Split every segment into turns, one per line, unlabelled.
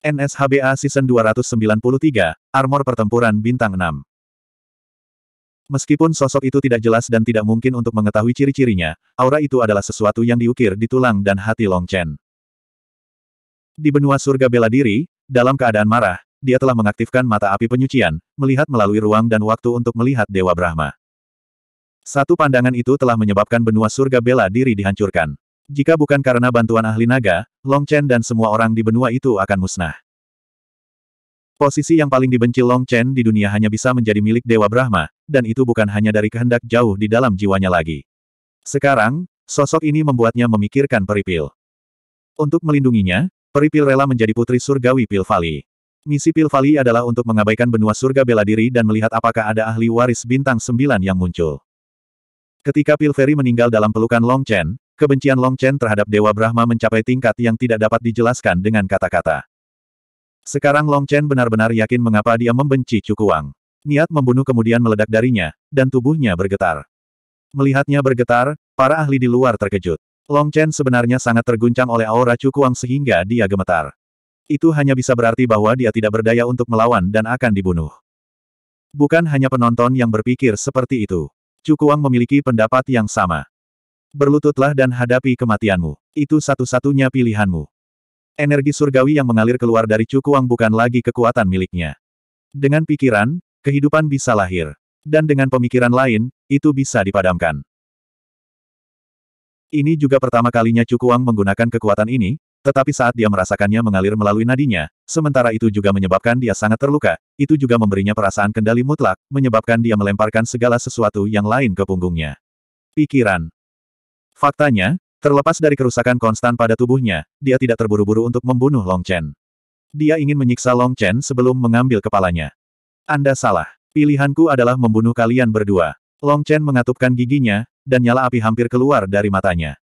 NSHBA Season 293, Armor Pertempuran Bintang 6 Meskipun sosok itu tidak jelas dan tidak mungkin untuk mengetahui ciri-cirinya, aura itu adalah sesuatu yang diukir di tulang dan hati Long Chen. Di benua surga bela diri, dalam keadaan marah, dia telah mengaktifkan mata api penyucian, melihat melalui ruang dan waktu untuk melihat Dewa Brahma. Satu pandangan itu telah menyebabkan benua surga bela diri dihancurkan. Jika bukan karena bantuan ahli naga, Long Chen dan semua orang di benua itu akan musnah. Posisi yang paling dibenci Long Chen di dunia hanya bisa menjadi milik Dewa Brahma, dan itu bukan hanya dari kehendak jauh di dalam jiwanya lagi. Sekarang, sosok ini membuatnya memikirkan Peripil. Untuk melindunginya, Peripil rela menjadi putri surgawi Pilvali. Misi Pilvali adalah untuk mengabaikan benua surga bela diri dan melihat apakah ada ahli waris bintang sembilan yang muncul. Ketika Pilveri meninggal dalam pelukan Long Chen, kebencian Long Chen terhadap Dewa Brahma mencapai tingkat yang tidak dapat dijelaskan dengan kata-kata. Sekarang Long Chen benar-benar yakin mengapa dia membenci Cukuang. Niat membunuh kemudian meledak darinya, dan tubuhnya bergetar. Melihatnya bergetar, para ahli di luar terkejut. Long Chen sebenarnya sangat terguncang oleh aura Cukuang sehingga dia gemetar. Itu hanya bisa berarti bahwa dia tidak berdaya untuk melawan dan akan dibunuh. Bukan hanya penonton yang berpikir seperti itu. Cukuang memiliki pendapat yang sama. Berlututlah dan hadapi kematianmu. Itu satu-satunya pilihanmu. Energi surgawi yang mengalir keluar dari Cukuang bukan lagi kekuatan miliknya. Dengan pikiran, kehidupan bisa lahir. Dan dengan pemikiran lain, itu bisa dipadamkan. Ini juga pertama kalinya Cukuang menggunakan kekuatan ini, tetapi saat dia merasakannya mengalir melalui nadinya, sementara itu juga menyebabkan dia sangat terluka, itu juga memberinya perasaan kendali mutlak, menyebabkan dia melemparkan segala sesuatu yang lain ke punggungnya. Pikiran. Faktanya, Terlepas dari kerusakan konstan pada tubuhnya, dia tidak terburu-buru untuk membunuh Long Chen. Dia ingin menyiksa Long Chen sebelum mengambil kepalanya. Anda salah. Pilihanku adalah membunuh kalian berdua. Long Chen mengatupkan giginya, dan nyala api hampir keluar dari matanya.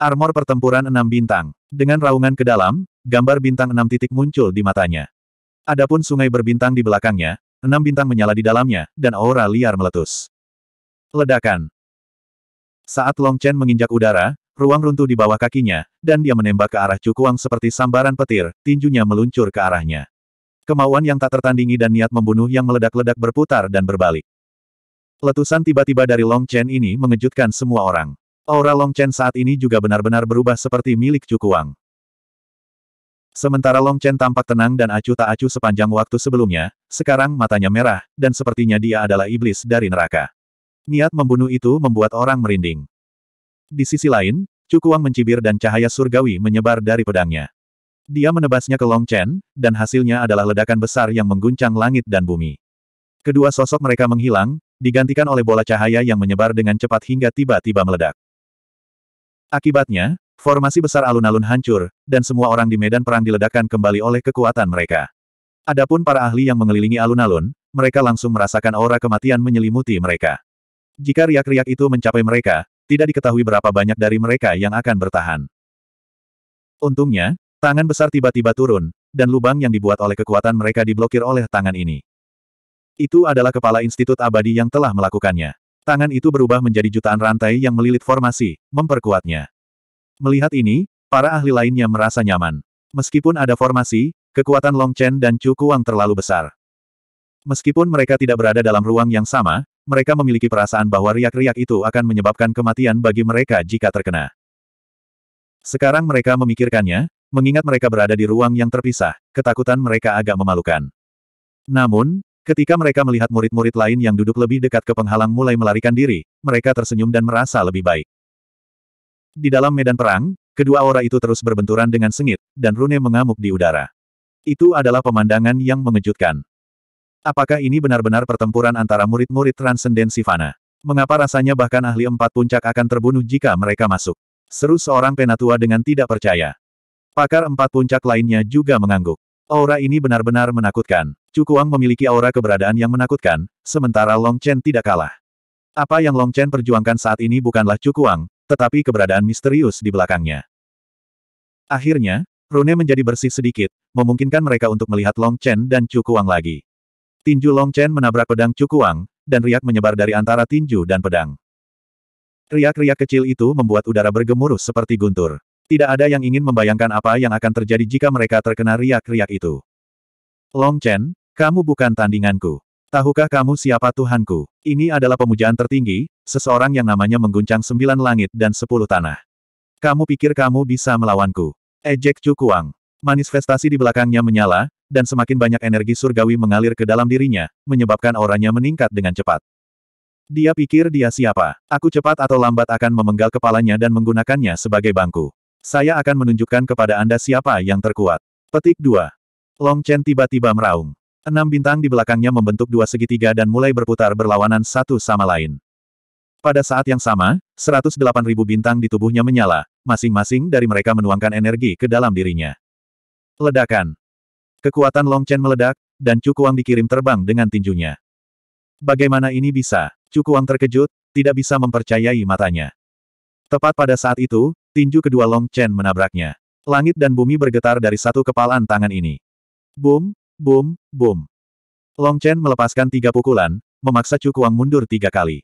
Armor pertempuran enam bintang. Dengan raungan ke dalam, gambar bintang enam titik muncul di matanya. Adapun sungai berbintang di belakangnya, enam bintang menyala di dalamnya, dan aura liar meletus. Ledakan. Saat Long Chen menginjak udara, ruang runtuh di bawah kakinya, dan dia menembak ke arah Cukuang seperti sambaran petir, tinjunya meluncur ke arahnya. Kemauan yang tak tertandingi dan niat membunuh yang meledak-ledak berputar dan berbalik. Letusan tiba-tiba dari Long Chen ini mengejutkan semua orang. Aura Long Chen saat ini juga benar-benar berubah seperti milik Cukuang. Sementara Long Chen tampak tenang dan acuh tak acuh sepanjang waktu sebelumnya, sekarang matanya merah, dan sepertinya dia adalah iblis dari neraka. Niat membunuh itu membuat orang merinding. Di sisi lain, Cukuang mencibir dan cahaya surgawi menyebar dari pedangnya. Dia menebasnya ke Long Chen, dan hasilnya adalah ledakan besar yang mengguncang langit dan bumi. Kedua sosok mereka menghilang, digantikan oleh bola cahaya yang menyebar dengan cepat hingga tiba-tiba meledak. Akibatnya, formasi besar alun-alun hancur, dan semua orang di medan perang diledakkan kembali oleh kekuatan mereka. Adapun para ahli yang mengelilingi alun-alun, mereka langsung merasakan aura kematian menyelimuti mereka. Jika riak-riak itu mencapai mereka, tidak diketahui berapa banyak dari mereka yang akan bertahan. Untungnya, tangan besar tiba-tiba turun, dan lubang yang dibuat oleh kekuatan mereka diblokir oleh tangan ini. Itu adalah kepala Institut Abadi yang telah melakukannya. Tangan itu berubah menjadi jutaan rantai yang melilit formasi, memperkuatnya. Melihat ini, para ahli lainnya merasa nyaman. Meskipun ada formasi, kekuatan Long Chen dan Chu Kuang terlalu besar. Meskipun mereka tidak berada dalam ruang yang sama, mereka memiliki perasaan bahwa riak-riak itu akan menyebabkan kematian bagi mereka jika terkena. Sekarang mereka memikirkannya, mengingat mereka berada di ruang yang terpisah, ketakutan mereka agak memalukan. Namun, ketika mereka melihat murid-murid lain yang duduk lebih dekat ke penghalang mulai melarikan diri, mereka tersenyum dan merasa lebih baik. Di dalam medan perang, kedua aura itu terus berbenturan dengan sengit, dan rune mengamuk di udara. Itu adalah pemandangan yang mengejutkan. Apakah ini benar-benar pertempuran antara murid-murid transendensi fana? Mengapa rasanya bahkan ahli empat puncak akan terbunuh jika mereka masuk? Seru seorang penatua dengan tidak percaya. Pakar empat puncak lainnya juga mengangguk. Aura ini benar-benar menakutkan. Cukuang memiliki aura keberadaan yang menakutkan, sementara Long Chen tidak kalah. Apa yang Long Chen perjuangkan saat ini bukanlah Cukuang, tetapi keberadaan misterius di belakangnya. Akhirnya, rune menjadi bersih sedikit, memungkinkan mereka untuk melihat Long Chen dan Cukuang lagi. Tinju Long Chen menabrak pedang Cukuang, dan riak menyebar dari antara tinju dan pedang. Riak-riak kecil itu membuat udara bergemuruh seperti guntur. Tidak ada yang ingin membayangkan apa yang akan terjadi jika mereka terkena riak-riak itu. Long Chen, kamu bukan tandinganku. Tahukah kamu siapa Tuhanku? Ini adalah pemujaan tertinggi, seseorang yang namanya mengguncang sembilan langit dan sepuluh tanah. Kamu pikir kamu bisa melawanku? Ejek Cukuang. Manifestasi di belakangnya menyala, dan semakin banyak energi surgawi mengalir ke dalam dirinya, menyebabkan auranya meningkat dengan cepat. Dia pikir dia siapa. Aku cepat atau lambat akan memenggal kepalanya dan menggunakannya sebagai bangku. Saya akan menunjukkan kepada Anda siapa yang terkuat. Petik 2. Long Chen tiba-tiba meraung. Enam bintang di belakangnya membentuk dua segitiga dan mulai berputar berlawanan satu sama lain. Pada saat yang sama, 108.000 bintang di tubuhnya menyala, masing-masing dari mereka menuangkan energi ke dalam dirinya. Ledakan. Kekuatan Long Chen meledak, dan Cukuang dikirim terbang dengan tinjunya. Bagaimana ini bisa? Cukuang terkejut, tidak bisa mempercayai matanya. Tepat pada saat itu, tinju kedua Long Chen menabraknya. Langit dan bumi bergetar dari satu kepalan tangan ini. Boom, Boom, boom. Long Chen melepaskan tiga pukulan, memaksa Cukuang mundur tiga kali.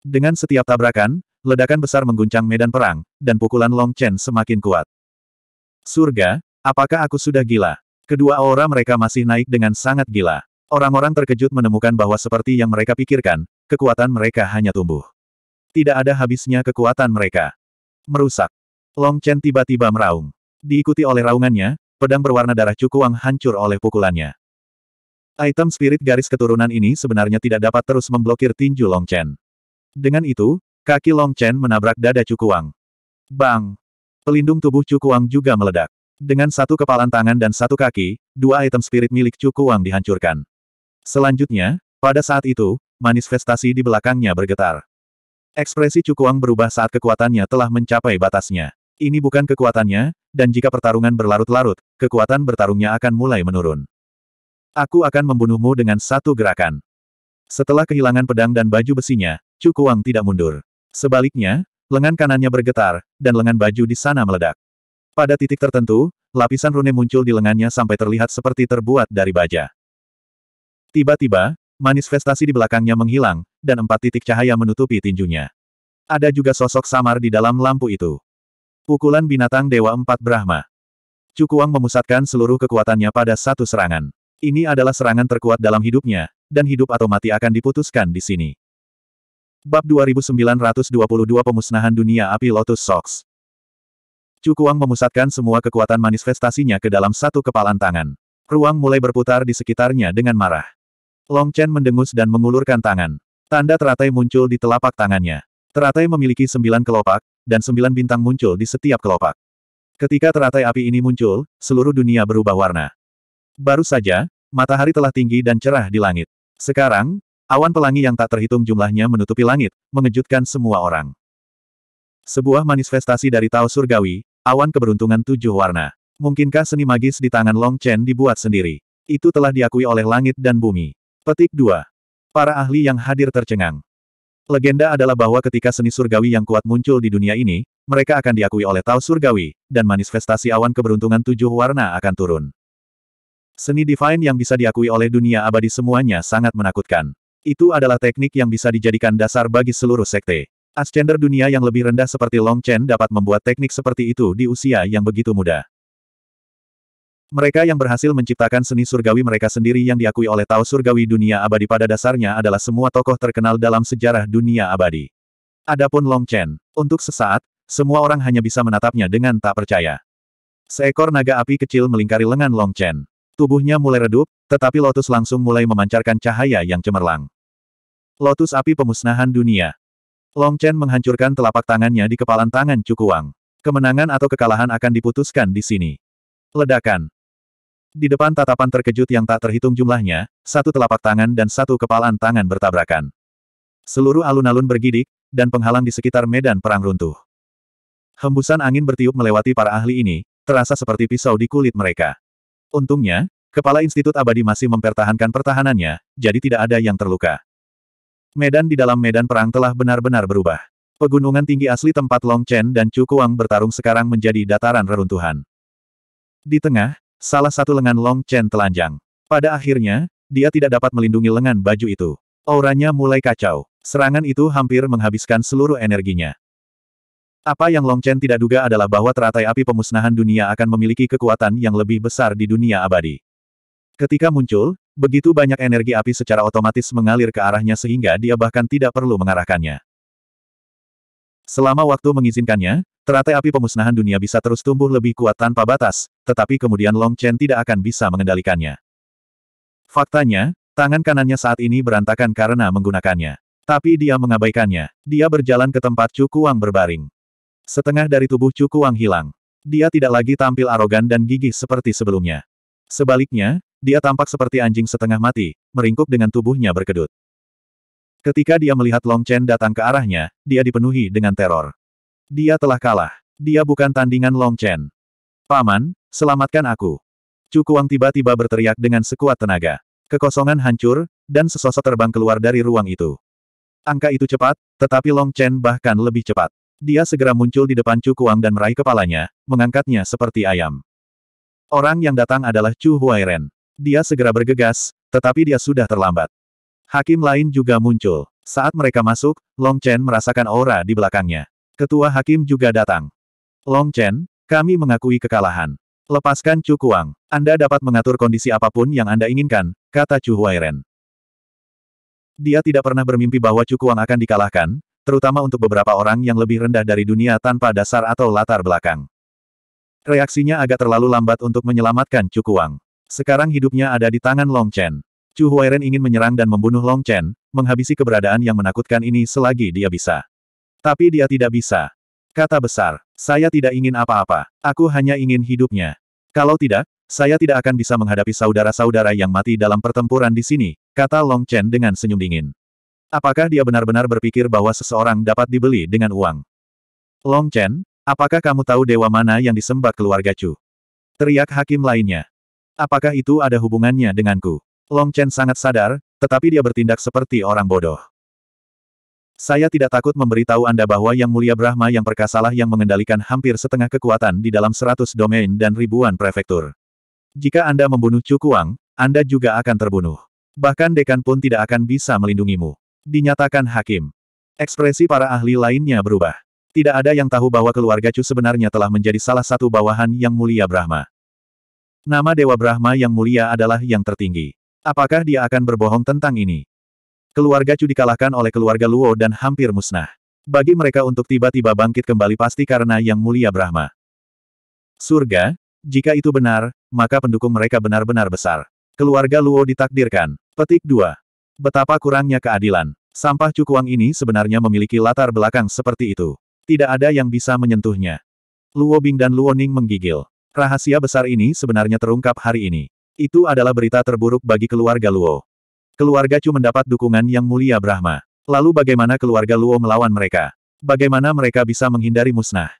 Dengan setiap tabrakan, ledakan besar mengguncang medan perang, dan pukulan Long Chen semakin kuat. Surga, apakah aku sudah gila? Kedua aura mereka masih naik dengan sangat gila. Orang-orang terkejut menemukan bahwa seperti yang mereka pikirkan, kekuatan mereka hanya tumbuh. Tidak ada habisnya kekuatan mereka. Merusak. Long Chen tiba-tiba meraung. Diikuti oleh raungannya, pedang berwarna darah Cukuang hancur oleh pukulannya. Item spirit garis keturunan ini sebenarnya tidak dapat terus memblokir tinju Long Chen. Dengan itu, kaki Long Chen menabrak dada Cukuang. Bang! Pelindung tubuh Cukuang juga meledak. Dengan satu kepalan tangan dan satu kaki, dua item spirit milik Cukuang dihancurkan. Selanjutnya, pada saat itu, manifestasi di belakangnya bergetar. Ekspresi Cukuang berubah saat kekuatannya telah mencapai batasnya. Ini bukan kekuatannya, dan jika pertarungan berlarut-larut, kekuatan bertarungnya akan mulai menurun. Aku akan membunuhmu dengan satu gerakan. Setelah kehilangan pedang dan baju besinya, Cukuang tidak mundur. Sebaliknya, lengan kanannya bergetar, dan lengan baju di sana meledak. Pada titik tertentu, lapisan rune muncul di lengannya sampai terlihat seperti terbuat dari baja. Tiba-tiba, manifestasi di belakangnya menghilang, dan empat titik cahaya menutupi tinjunya. Ada juga sosok samar di dalam lampu itu. Pukulan binatang Dewa Empat Brahma. Cukuang memusatkan seluruh kekuatannya pada satu serangan. Ini adalah serangan terkuat dalam hidupnya, dan hidup atau mati akan diputuskan di sini. Bab 2922 Pemusnahan Dunia Api Lotus Sox Cukuang memusatkan semua kekuatan manifestasinya ke dalam satu kepalan tangan. Ruang mulai berputar di sekitarnya dengan marah. Long Chen mendengus dan mengulurkan tangan. Tanda teratai muncul di telapak tangannya. Teratai memiliki sembilan kelopak, dan sembilan bintang muncul di setiap kelopak. Ketika teratai api ini muncul, seluruh dunia berubah warna. Baru saja, matahari telah tinggi dan cerah di langit. Sekarang, awan pelangi yang tak terhitung jumlahnya menutupi langit, mengejutkan semua orang. Sebuah manifestasi dari Tao Surgawi, awan keberuntungan tujuh warna. Mungkinkah seni magis di tangan Long Chen dibuat sendiri? Itu telah diakui oleh langit dan bumi. Petik 2. Para ahli yang hadir tercengang. Legenda adalah bahwa ketika seni surgawi yang kuat muncul di dunia ini, mereka akan diakui oleh Tao Surgawi, dan manifestasi awan keberuntungan tujuh warna akan turun. Seni divine yang bisa diakui oleh dunia abadi semuanya sangat menakutkan. Itu adalah teknik yang bisa dijadikan dasar bagi seluruh sekte. Ascender dunia yang lebih rendah seperti Long Chen dapat membuat teknik seperti itu di usia yang begitu muda. Mereka yang berhasil menciptakan seni surgawi mereka sendiri yang diakui oleh Tao Surgawi dunia abadi pada dasarnya adalah semua tokoh terkenal dalam sejarah dunia abadi. Adapun Long Chen, untuk sesaat, semua orang hanya bisa menatapnya dengan tak percaya. Seekor naga api kecil melingkari lengan Long Chen. Tubuhnya mulai redup, tetapi Lotus langsung mulai memancarkan cahaya yang cemerlang. Lotus api pemusnahan dunia. Long Chen menghancurkan telapak tangannya di kepalan tangan Cukuang. Kemenangan atau kekalahan akan diputuskan di sini. Ledakan. Di depan tatapan terkejut yang tak terhitung jumlahnya, satu telapak tangan dan satu kepalan tangan bertabrakan. Seluruh alun-alun bergidik, dan penghalang di sekitar medan perang runtuh. Hembusan angin bertiup melewati para ahli ini, terasa seperti pisau di kulit mereka. Untungnya, Kepala Institut Abadi masih mempertahankan pertahanannya, jadi tidak ada yang terluka. Medan di dalam medan perang telah benar-benar berubah. Pegunungan tinggi asli tempat Long Chen dan Cukuang bertarung sekarang menjadi dataran reruntuhan. Di tengah, Salah satu lengan Long Chen telanjang. Pada akhirnya, dia tidak dapat melindungi lengan baju itu. Auranya mulai kacau. Serangan itu hampir menghabiskan seluruh energinya. Apa yang Long Chen tidak duga adalah bahwa teratai api pemusnahan dunia akan memiliki kekuatan yang lebih besar di dunia abadi. Ketika muncul, begitu banyak energi api secara otomatis mengalir ke arahnya sehingga dia bahkan tidak perlu mengarahkannya. Selama waktu mengizinkannya, teratai api pemusnahan dunia bisa terus tumbuh lebih kuat tanpa batas, tetapi kemudian Long Chen tidak akan bisa mengendalikannya. Faktanya, tangan kanannya saat ini berantakan karena menggunakannya. Tapi dia mengabaikannya. Dia berjalan ke tempat Chu Kuang berbaring. Setengah dari tubuh Chu Kuang hilang. Dia tidak lagi tampil arogan dan gigih seperti sebelumnya. Sebaliknya, dia tampak seperti anjing setengah mati, meringkuk dengan tubuhnya berkedut. Ketika dia melihat Long Chen datang ke arahnya, dia dipenuhi dengan teror. Dia telah kalah. Dia bukan tandingan Long Chen. Paman, selamatkan aku. Chu Kuang tiba-tiba berteriak dengan sekuat tenaga. Kekosongan hancur, dan sesosok terbang keluar dari ruang itu. Angka itu cepat, tetapi Long Chen bahkan lebih cepat. Dia segera muncul di depan Chu Kuang dan meraih kepalanya, mengangkatnya seperti ayam. Orang yang datang adalah Chu Huairen. Dia segera bergegas, tetapi dia sudah terlambat. Hakim lain juga muncul. Saat mereka masuk, Long Chen merasakan aura di belakangnya. Ketua Hakim juga datang. Long Chen, kami mengakui kekalahan. Lepaskan Chu Kuang. Anda dapat mengatur kondisi apa pun yang Anda inginkan, kata Chu Huairen. Dia tidak pernah bermimpi bahwa Chu Kuang akan dikalahkan, terutama untuk beberapa orang yang lebih rendah dari dunia tanpa dasar atau latar belakang. Reaksinya agak terlalu lambat untuk menyelamatkan Chu Kuang. Sekarang hidupnya ada di tangan Long Chen. Chu Huairen ingin menyerang dan membunuh Long Chen, menghabisi keberadaan yang menakutkan ini selagi dia bisa. Tapi dia tidak bisa. Kata besar, saya tidak ingin apa-apa, aku hanya ingin hidupnya. Kalau tidak, saya tidak akan bisa menghadapi saudara-saudara yang mati dalam pertempuran di sini, kata Long Chen dengan senyum dingin. Apakah dia benar-benar berpikir bahwa seseorang dapat dibeli dengan uang? Long Chen, apakah kamu tahu dewa mana yang disembah keluarga Chu? Teriak hakim lainnya. Apakah itu ada hubungannya denganku? Long Chen sangat sadar, tetapi dia bertindak seperti orang bodoh. Saya tidak takut memberitahu Anda bahwa Yang Mulia Brahma yang perkasalah yang mengendalikan hampir setengah kekuatan di dalam seratus domain dan ribuan prefektur. Jika Anda membunuh Chu Kuang, Anda juga akan terbunuh. Bahkan dekan pun tidak akan bisa melindungimu. Dinyatakan hakim. Ekspresi para ahli lainnya berubah. Tidak ada yang tahu bahwa keluarga Chu sebenarnya telah menjadi salah satu bawahan yang mulia Brahma. Nama Dewa Brahma yang mulia adalah yang tertinggi. Apakah dia akan berbohong tentang ini? Keluarga Chu dikalahkan oleh keluarga Luo dan hampir musnah. Bagi mereka untuk tiba-tiba bangkit kembali pasti karena yang mulia Brahma. Surga, jika itu benar, maka pendukung mereka benar-benar besar. Keluarga Luo ditakdirkan. Petik 2. Betapa kurangnya keadilan. Sampah cukuang ini sebenarnya memiliki latar belakang seperti itu. Tidak ada yang bisa menyentuhnya. Luo Bing dan Luo Ning menggigil. Rahasia besar ini sebenarnya terungkap hari ini. Itu adalah berita terburuk bagi keluarga Luo. Keluarga Chu mendapat dukungan yang mulia Brahma. Lalu bagaimana keluarga Luo melawan mereka? Bagaimana mereka bisa menghindari musnah?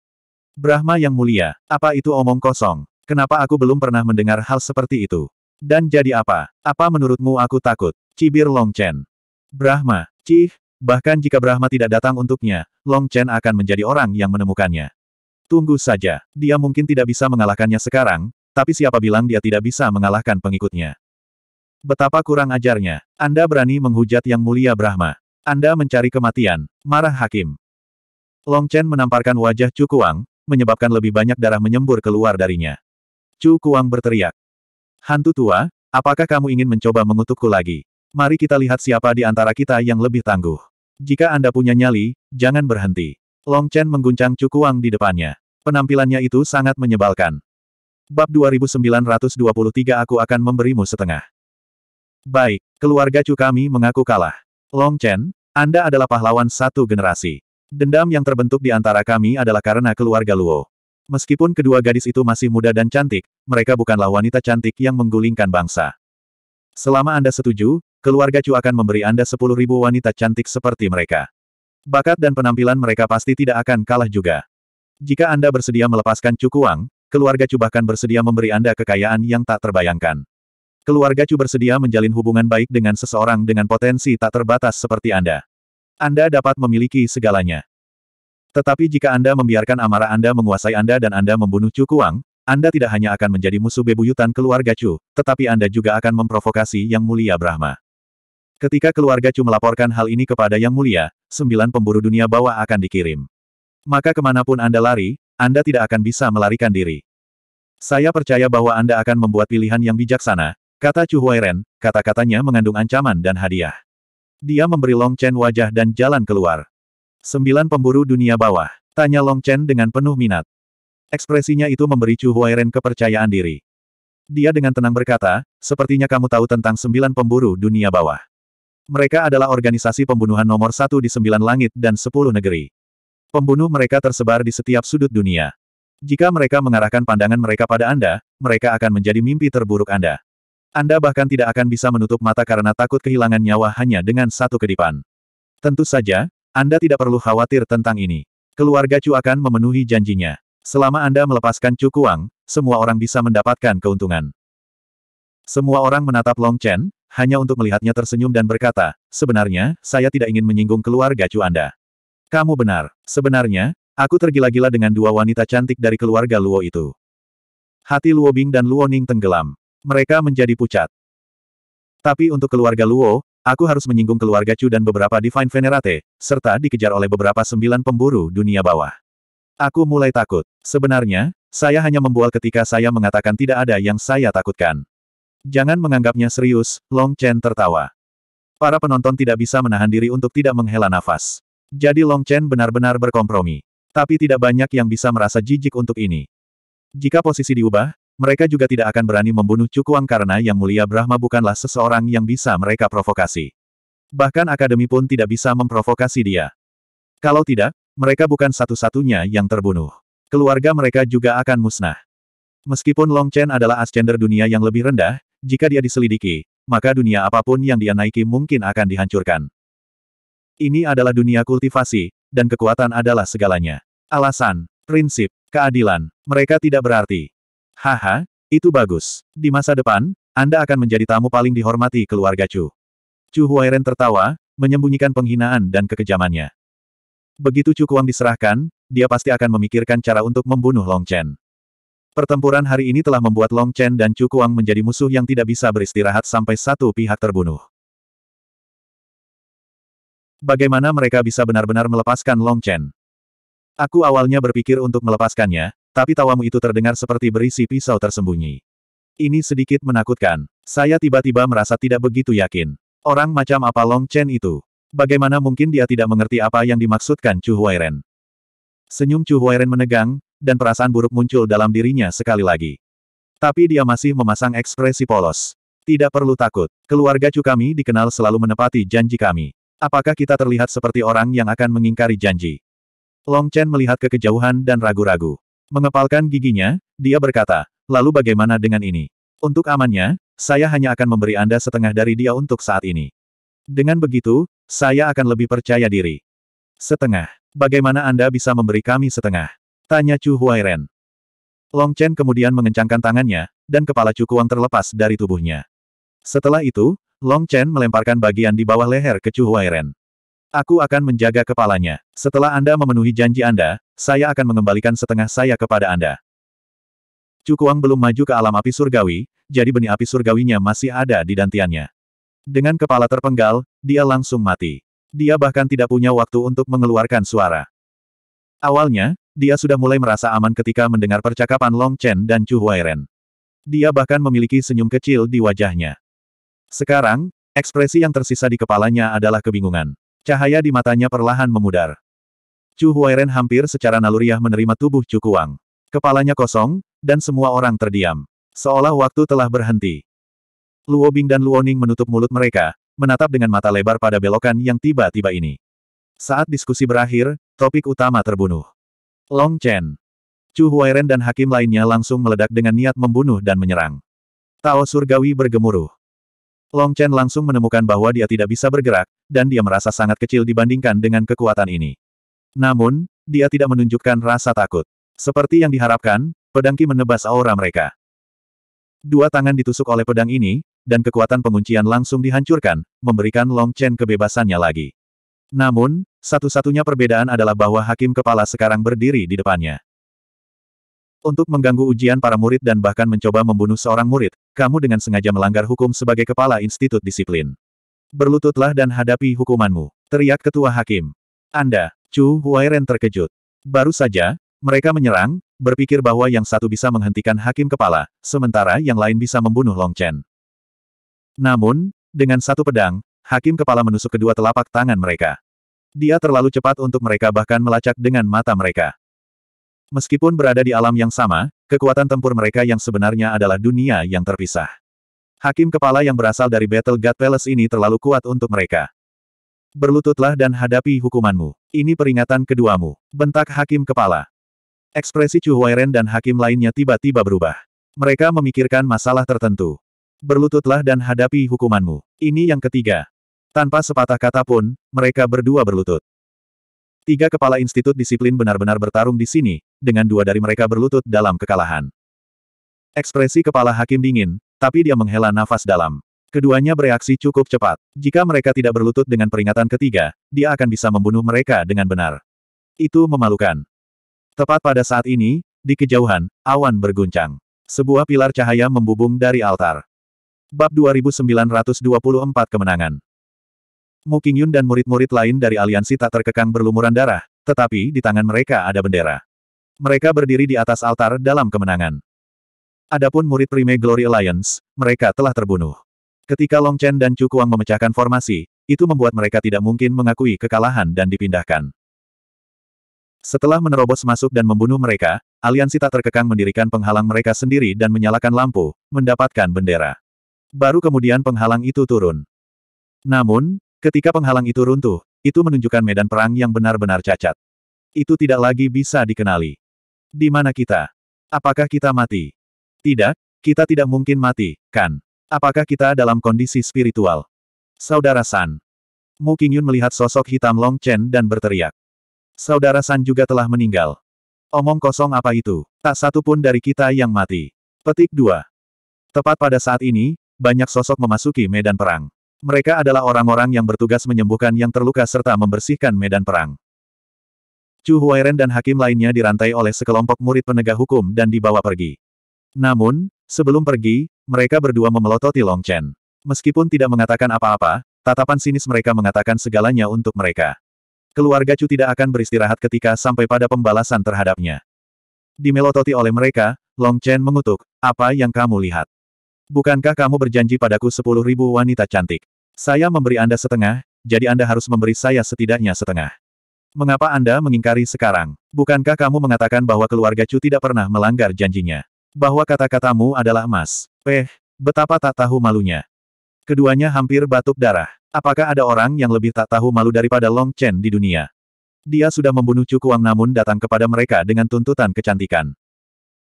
Brahma yang mulia, apa itu omong kosong? Kenapa aku belum pernah mendengar hal seperti itu? Dan jadi apa? Apa menurutmu aku takut? Cibir Long Chen. Brahma, Cih, bahkan jika Brahma tidak datang untuknya, Long Chen akan menjadi orang yang menemukannya. Tunggu saja, dia mungkin tidak bisa mengalahkannya sekarang, tapi siapa bilang dia tidak bisa mengalahkan pengikutnya. Betapa kurang ajarnya. Anda berani menghujat yang mulia Brahma. Anda mencari kematian. Marah hakim. Long Chen menamparkan wajah Chu Kuang, menyebabkan lebih banyak darah menyembur keluar darinya. Chu Kuang berteriak. Hantu tua, apakah kamu ingin mencoba mengutukku lagi? Mari kita lihat siapa di antara kita yang lebih tangguh. Jika Anda punya nyali, jangan berhenti. Long Chen mengguncang cukuang di depannya. Penampilannya itu sangat menyebalkan. Bab 2923 Aku akan memberimu setengah. Baik, keluarga Chu kami mengaku kalah. Long Chen, Anda adalah pahlawan satu generasi. Dendam yang terbentuk di antara kami adalah karena keluarga Luo. Meskipun kedua gadis itu masih muda dan cantik, mereka bukanlah wanita cantik yang menggulingkan bangsa. Selama Anda setuju, keluarga Chu akan memberi Anda 10.000 wanita cantik seperti mereka. Bakat dan penampilan mereka pasti tidak akan kalah juga. Jika Anda bersedia melepaskan Chu Kuang, keluarga Chu bahkan bersedia memberi Anda kekayaan yang tak terbayangkan. Keluarga Chu bersedia menjalin hubungan baik dengan seseorang dengan potensi tak terbatas seperti Anda. Anda dapat memiliki segalanya. Tetapi jika Anda membiarkan amarah Anda menguasai Anda dan Anda membunuh Chu Kuang, anda tidak hanya akan menjadi musuh bebuyutan keluarga Chu, tetapi Anda juga akan memprovokasi Yang Mulia Brahma. Ketika keluarga Chu melaporkan hal ini kepada Yang Mulia, sembilan pemburu dunia bawah akan dikirim. Maka ke mana pun Anda lari, Anda tidak akan bisa melarikan diri. Saya percaya bahwa Anda akan membuat pilihan yang bijaksana, kata Chu Huairen, kata-katanya mengandung ancaman dan hadiah. Dia memberi Long Chen wajah dan jalan keluar. Sembilan pemburu dunia bawah, tanya Long Chen dengan penuh minat. Ekspresinya itu memberi Chu Huairen kepercayaan diri. Dia dengan tenang berkata, sepertinya kamu tahu tentang sembilan pemburu dunia bawah. Mereka adalah organisasi pembunuhan nomor satu di sembilan langit dan sepuluh negeri. Pembunuh mereka tersebar di setiap sudut dunia. Jika mereka mengarahkan pandangan mereka pada Anda, mereka akan menjadi mimpi terburuk Anda. Anda bahkan tidak akan bisa menutup mata karena takut kehilangan nyawa hanya dengan satu kedipan. Tentu saja, Anda tidak perlu khawatir tentang ini. Keluarga Chu akan memenuhi janjinya. Selama Anda melepaskan Chu Kuang, semua orang bisa mendapatkan keuntungan. Semua orang menatap Long Chen, hanya untuk melihatnya tersenyum dan berkata, sebenarnya, saya tidak ingin menyinggung keluarga Chu Anda. Kamu benar. Sebenarnya, Aku tergila-gila dengan dua wanita cantik dari keluarga Luo itu. Hati Luo Bing dan Luo Ning tenggelam. Mereka menjadi pucat. Tapi untuk keluarga Luo, aku harus menyinggung keluarga Chu dan beberapa Divine Venerate, serta dikejar oleh beberapa sembilan pemburu dunia bawah. Aku mulai takut. Sebenarnya, saya hanya membual ketika saya mengatakan tidak ada yang saya takutkan. Jangan menganggapnya serius, Long Chen tertawa. Para penonton tidak bisa menahan diri untuk tidak menghela nafas. Jadi Long Chen benar-benar berkompromi. Tapi tidak banyak yang bisa merasa jijik untuk ini. Jika posisi diubah, mereka juga tidak akan berani membunuh Cukuang karena Yang Mulia Brahma bukanlah seseorang yang bisa mereka provokasi. Bahkan Akademi pun tidak bisa memprovokasi dia. Kalau tidak, mereka bukan satu-satunya yang terbunuh. Keluarga mereka juga akan musnah. Meskipun Long Chen adalah ascender dunia yang lebih rendah, jika dia diselidiki, maka dunia apa pun yang dia naiki mungkin akan dihancurkan. Ini adalah dunia kultivasi, dan kekuatan adalah segalanya. Alasan, prinsip, keadilan, mereka tidak berarti. Haha, itu bagus. Di masa depan, Anda akan menjadi tamu paling dihormati keluarga Chu. Chu Huairen tertawa, menyembunyikan penghinaan dan kekejamannya. Begitu Chu Kuang diserahkan, dia pasti akan memikirkan cara untuk membunuh Long Chen. Pertempuran hari ini telah membuat Long Chen dan Chu Kuang menjadi musuh yang tidak bisa beristirahat sampai satu pihak terbunuh. Bagaimana mereka bisa benar-benar melepaskan Long Chen? Aku awalnya berpikir untuk melepaskannya, tapi tawamu itu terdengar seperti berisi pisau tersembunyi. Ini sedikit menakutkan. Saya tiba-tiba merasa tidak begitu yakin. Orang macam apa Long Chen itu? Bagaimana mungkin dia tidak mengerti apa yang dimaksudkan Chu Huairen? Senyum Chu Huairen menegang, dan perasaan buruk muncul dalam dirinya sekali lagi. Tapi dia masih memasang ekspresi polos. Tidak perlu takut. Keluarga Chu kami dikenal selalu menepati janji kami. Apakah kita terlihat seperti orang yang akan mengingkari janji? Long Chen melihat ke kejauhan dan ragu-ragu. Mengepalkan giginya, dia berkata, lalu bagaimana dengan ini? Untuk amannya, saya hanya akan memberi Anda setengah dari dia untuk saat ini. Dengan begitu, saya akan lebih percaya diri. Setengah. Bagaimana Anda bisa memberi kami setengah? Tanya Chu Huairen. Long Chen kemudian mengencangkan tangannya, dan kepala Chu Kuang terlepas dari tubuhnya. Setelah itu, Long Chen melemparkan bagian di bawah leher ke Chu Huairen. Aku akan menjaga kepalanya. Setelah Anda memenuhi janji Anda, saya akan mengembalikan setengah saya kepada Anda. Cukuang belum maju ke alam api surgawi, jadi benih api surgawinya masih ada di dantiannya. Dengan kepala terpenggal, dia langsung mati. Dia bahkan tidak punya waktu untuk mengeluarkan suara. Awalnya, dia sudah mulai merasa aman ketika mendengar percakapan Long Chen dan Chu Huairen. Dia bahkan memiliki senyum kecil di wajahnya. Sekarang, ekspresi yang tersisa di kepalanya adalah kebingungan. Cahaya di matanya perlahan memudar. Chu Huairen hampir secara naluriah menerima tubuh Chu Kuang. Kepalanya kosong, dan semua orang terdiam. Seolah waktu telah berhenti. Luo Bing dan Luo Ning menutup mulut mereka, menatap dengan mata lebar pada belokan yang tiba-tiba ini. Saat diskusi berakhir, topik utama terbunuh. Long Chen. Chu Huairen dan hakim lainnya langsung meledak dengan niat membunuh dan menyerang. Tao Surgawi bergemuruh. Long Chen langsung menemukan bahwa dia tidak bisa bergerak, dan dia merasa sangat kecil dibandingkan dengan kekuatan ini. Namun, dia tidak menunjukkan rasa takut. Seperti yang diharapkan, pedang Qi menebas aura mereka. Dua tangan ditusuk oleh pedang ini, dan kekuatan penguncian langsung dihancurkan, memberikan Long Chen kebebasannya lagi. Namun, satu-satunya perbedaan adalah bahwa hakim kepala sekarang berdiri di depannya. Untuk mengganggu ujian para murid dan bahkan mencoba membunuh seorang murid, kamu dengan sengaja melanggar hukum sebagai kepala institut disiplin. Berlututlah dan hadapi hukumanmu. Teriak ketua hakim. Anda, Chu Huairen terkejut. Baru saja, mereka menyerang, berpikir bahwa yang satu bisa menghentikan hakim kepala, sementara yang lain bisa membunuh Long Chen. Namun, dengan satu pedang, hakim kepala menusuk kedua telapak tangan mereka. Dia terlalu cepat untuk mereka bahkan melacak dengan mata mereka. Meskipun berada di alam yang sama, kekuatan tempur mereka yang sebenarnya adalah dunia yang terpisah. Hakim kepala yang berasal dari Battle God Palace ini terlalu kuat untuk mereka. Berlututlah dan hadapi hukumanmu. Ini peringatan keduamu. Bentak hakim kepala. Ekspresi Chu Huairen dan hakim lainnya tiba-tiba berubah. Mereka memikirkan masalah tertentu. Berlututlah dan hadapi hukumanmu. Ini yang ketiga. Tanpa sepatah kata pun, mereka berdua berlutut. Tiga kepala institut disiplin benar-benar bertarung di sini, dengan dua dari mereka berlutut dalam kekalahan. Ekspresi kepala hakim dingin, tapi dia menghela nafas dalam. Keduanya bereaksi cukup cepat. Jika mereka tidak berlutut dengan peringatan ketiga, dia akan bisa membunuh mereka dengan benar. Itu memalukan. Tepat pada saat ini, di kejauhan, awan berguncang. Sebuah pilar cahaya membubung dari altar. Bab 2924 Kemenangan Mu Qingyun dan murid-murid lain dari aliansi tak terkekang berlumuran darah, tetapi di tangan mereka ada bendera. Mereka berdiri di atas altar dalam kemenangan. Adapun murid Prime Glory Alliance, mereka telah terbunuh. Ketika Long Chen dan Chu Kuang memecahkan formasi, itu membuat mereka tidak mungkin mengakui kekalahan dan dipindahkan. Setelah menerobos masuk dan membunuh mereka, aliansi tak terkekang mendirikan penghalang mereka sendiri dan menyalakan lampu, mendapatkan bendera. Baru kemudian penghalang itu turun. Namun, ketika penghalang itu runtuh, itu menunjukkan medan perang yang benar-benar cacat. Itu tidak lagi bisa dikenali. Di mana kita? Apakah kita mati? Tidak, kita tidak mungkin mati, kan? Apakah kita dalam kondisi spiritual? Saudara San. Mu Qingyun melihat sosok hitam Long Chen dan berteriak. Saudara San juga telah meninggal. Omong kosong apa itu? Tak satu pun dari kita yang mati. Petik 2. Tepat pada saat ini, banyak sosok memasuki medan perang. Mereka adalah orang-orang yang bertugas menyembuhkan yang terluka serta membersihkan medan perang. Chu Huairen dan hakim lainnya dirantai oleh sekelompok murid penegak hukum dan dibawa pergi. Namun, sebelum pergi, mereka berdua memelototi Long Chen. Meskipun tidak mengatakan apa-apa, tatapan sinis mereka mengatakan segalanya untuk mereka. Keluarga Chu tidak akan beristirahat ketika sampai pada pembalasan terhadapnya. Dimelototi oleh mereka, Long Chen mengutuk, apa yang kamu lihat? Bukankah kamu berjanji padaku sepuluh ribu wanita cantik? Saya memberi Anda setengah, jadi Anda harus memberi saya setidaknya setengah. Mengapa Anda mengingkari sekarang? Bukankah kamu mengatakan bahwa keluarga Chu tidak pernah melanggar janjinya? Bahwa kata-katamu adalah emas. Peh, betapa tak tahu malunya. Keduanya hampir batuk darah. Apakah ada orang yang lebih tak tahu malu daripada Long Chen di dunia? Dia sudah membunuh Chu Kuang namun datang kepada mereka dengan tuntutan kecantikan.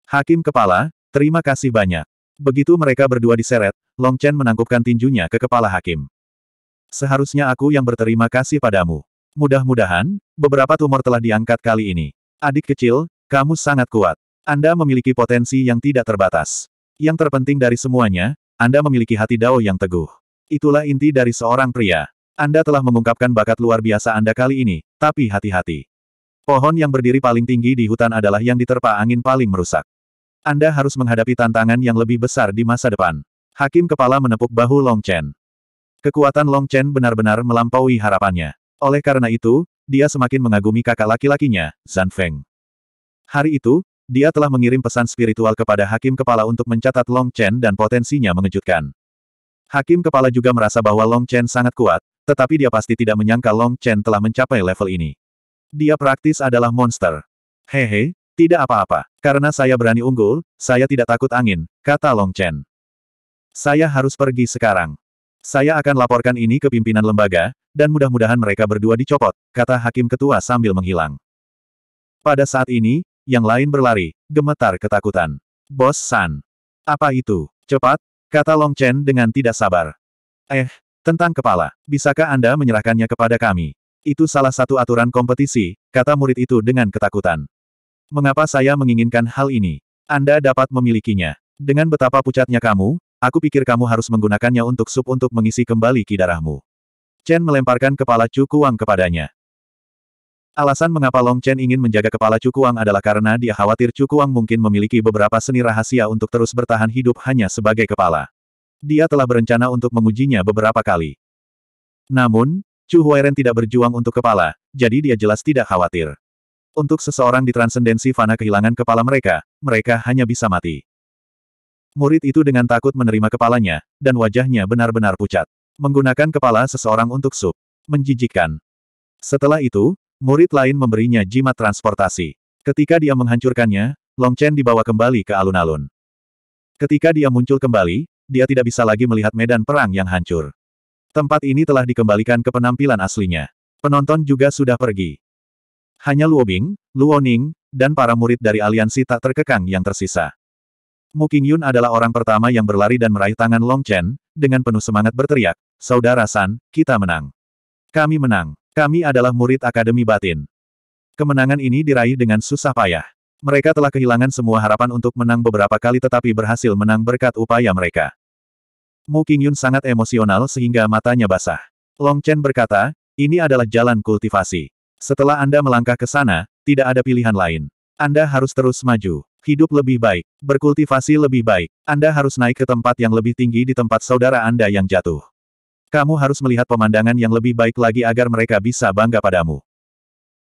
Hakim kepala, terima kasih banyak. Begitu mereka berdua diseret, Long Chen menangkupkan tinjunya ke kepala hakim. Seharusnya aku yang berterima kasih padamu. Mudah-mudahan, beberapa tumor telah diangkat kali ini. Adik kecil, kamu sangat kuat. Anda memiliki potensi yang tidak terbatas. Yang terpenting dari semuanya, Anda memiliki hati Dao yang teguh. Itulah inti dari seorang pria. Anda telah mengungkapkan bakat luar biasa Anda kali ini, tapi hati-hati. Pohon yang berdiri paling tinggi di hutan adalah yang diterpa angin paling merusak. Anda harus menghadapi tantangan yang lebih besar di masa depan. Hakim kepala menepuk bahu Long Chen. Kekuatan Long Chen benar-benar melampaui harapannya. Oleh karena itu, dia semakin mengagumi kakak laki-lakinya, Zan Feng. Hari itu, dia telah mengirim pesan spiritual kepada Hakim Kepala untuk mencatat Long Chen dan potensinya mengejutkan. Hakim Kepala juga merasa bahwa Long Chen sangat kuat, tetapi dia pasti tidak menyangka Long Chen telah mencapai level ini. Dia praktis adalah monster. Hehe, tidak apa-apa. Karena saya berani unggul, saya tidak takut angin, kata Long Chen. Saya harus pergi sekarang. Saya akan laporkan ini ke pimpinan lembaga, dan mudah-mudahan mereka berdua dicopot, kata hakim ketua sambil menghilang. Pada saat ini, yang lain berlari, gemetar ketakutan. Bos San. Apa itu? Cepat, kata Long Chen dengan tidak sabar. Eh, tentang kepala, bisakah Anda menyerahkannya kepada kami? Itu salah satu aturan kompetisi, kata murid itu dengan ketakutan. Mengapa saya menginginkan hal ini? Anda dapat memilikinya. Dengan betapa pucatnya kamu, aku pikir kamu harus menggunakannya untuk sup untuk mengisi kembali ki darahmu. Chen melemparkan kepala Chu Kuang kepadanya. Alasan mengapa Long Chen ingin menjaga kepala Chu Kuang adalah karena dia khawatir Chu Kuang mungkin memiliki beberapa seni rahasia untuk terus bertahan hidup hanya sebagai kepala. Dia telah berencana untuk mengujinya beberapa kali. Namun, Chu Huairen tidak berjuang untuk kepala, jadi dia jelas tidak khawatir. Untuk seseorang di transendensi fana kehilangan kepala mereka, mereka hanya bisa mati. Murid itu dengan takut menerima kepalanya, dan wajahnya benar-benar pucat. Menggunakan kepala seseorang untuk sup. Menjijikkan. Setelah itu, murid lain memberinya jimat transportasi. Ketika dia menghancurkannya, Long Chen dibawa kembali ke alun-alun. Ketika dia muncul kembali, dia tidak bisa lagi melihat medan perang yang hancur. Tempat ini telah dikembalikan ke penampilan aslinya. Penonton juga sudah pergi. Hanya Luo Bing, Luo Ning, dan para murid dari aliansi tak terkekang yang tersisa. Mu Qingyun adalah orang pertama yang berlari dan meraih tangan Long Chen, dengan penuh semangat berteriak, Saudara San, kita menang. Kami menang. Kami adalah murid Akademi Batin. Kemenangan ini diraih dengan susah payah. Mereka telah kehilangan semua harapan untuk menang beberapa kali tetapi berhasil menang berkat upaya mereka. Mu Qingyun sangat emosional sehingga matanya basah. Long Chen berkata, ini adalah jalan kultivasi. Setelah Anda melangkah ke sana, tidak ada pilihan lain. Anda harus terus maju. Hidup lebih baik. Berkultivasi lebih baik. Anda harus naik ke tempat yang lebih tinggi di tempat saudara Anda yang jatuh. Kamu harus melihat pemandangan yang lebih baik lagi agar mereka bisa bangga padamu.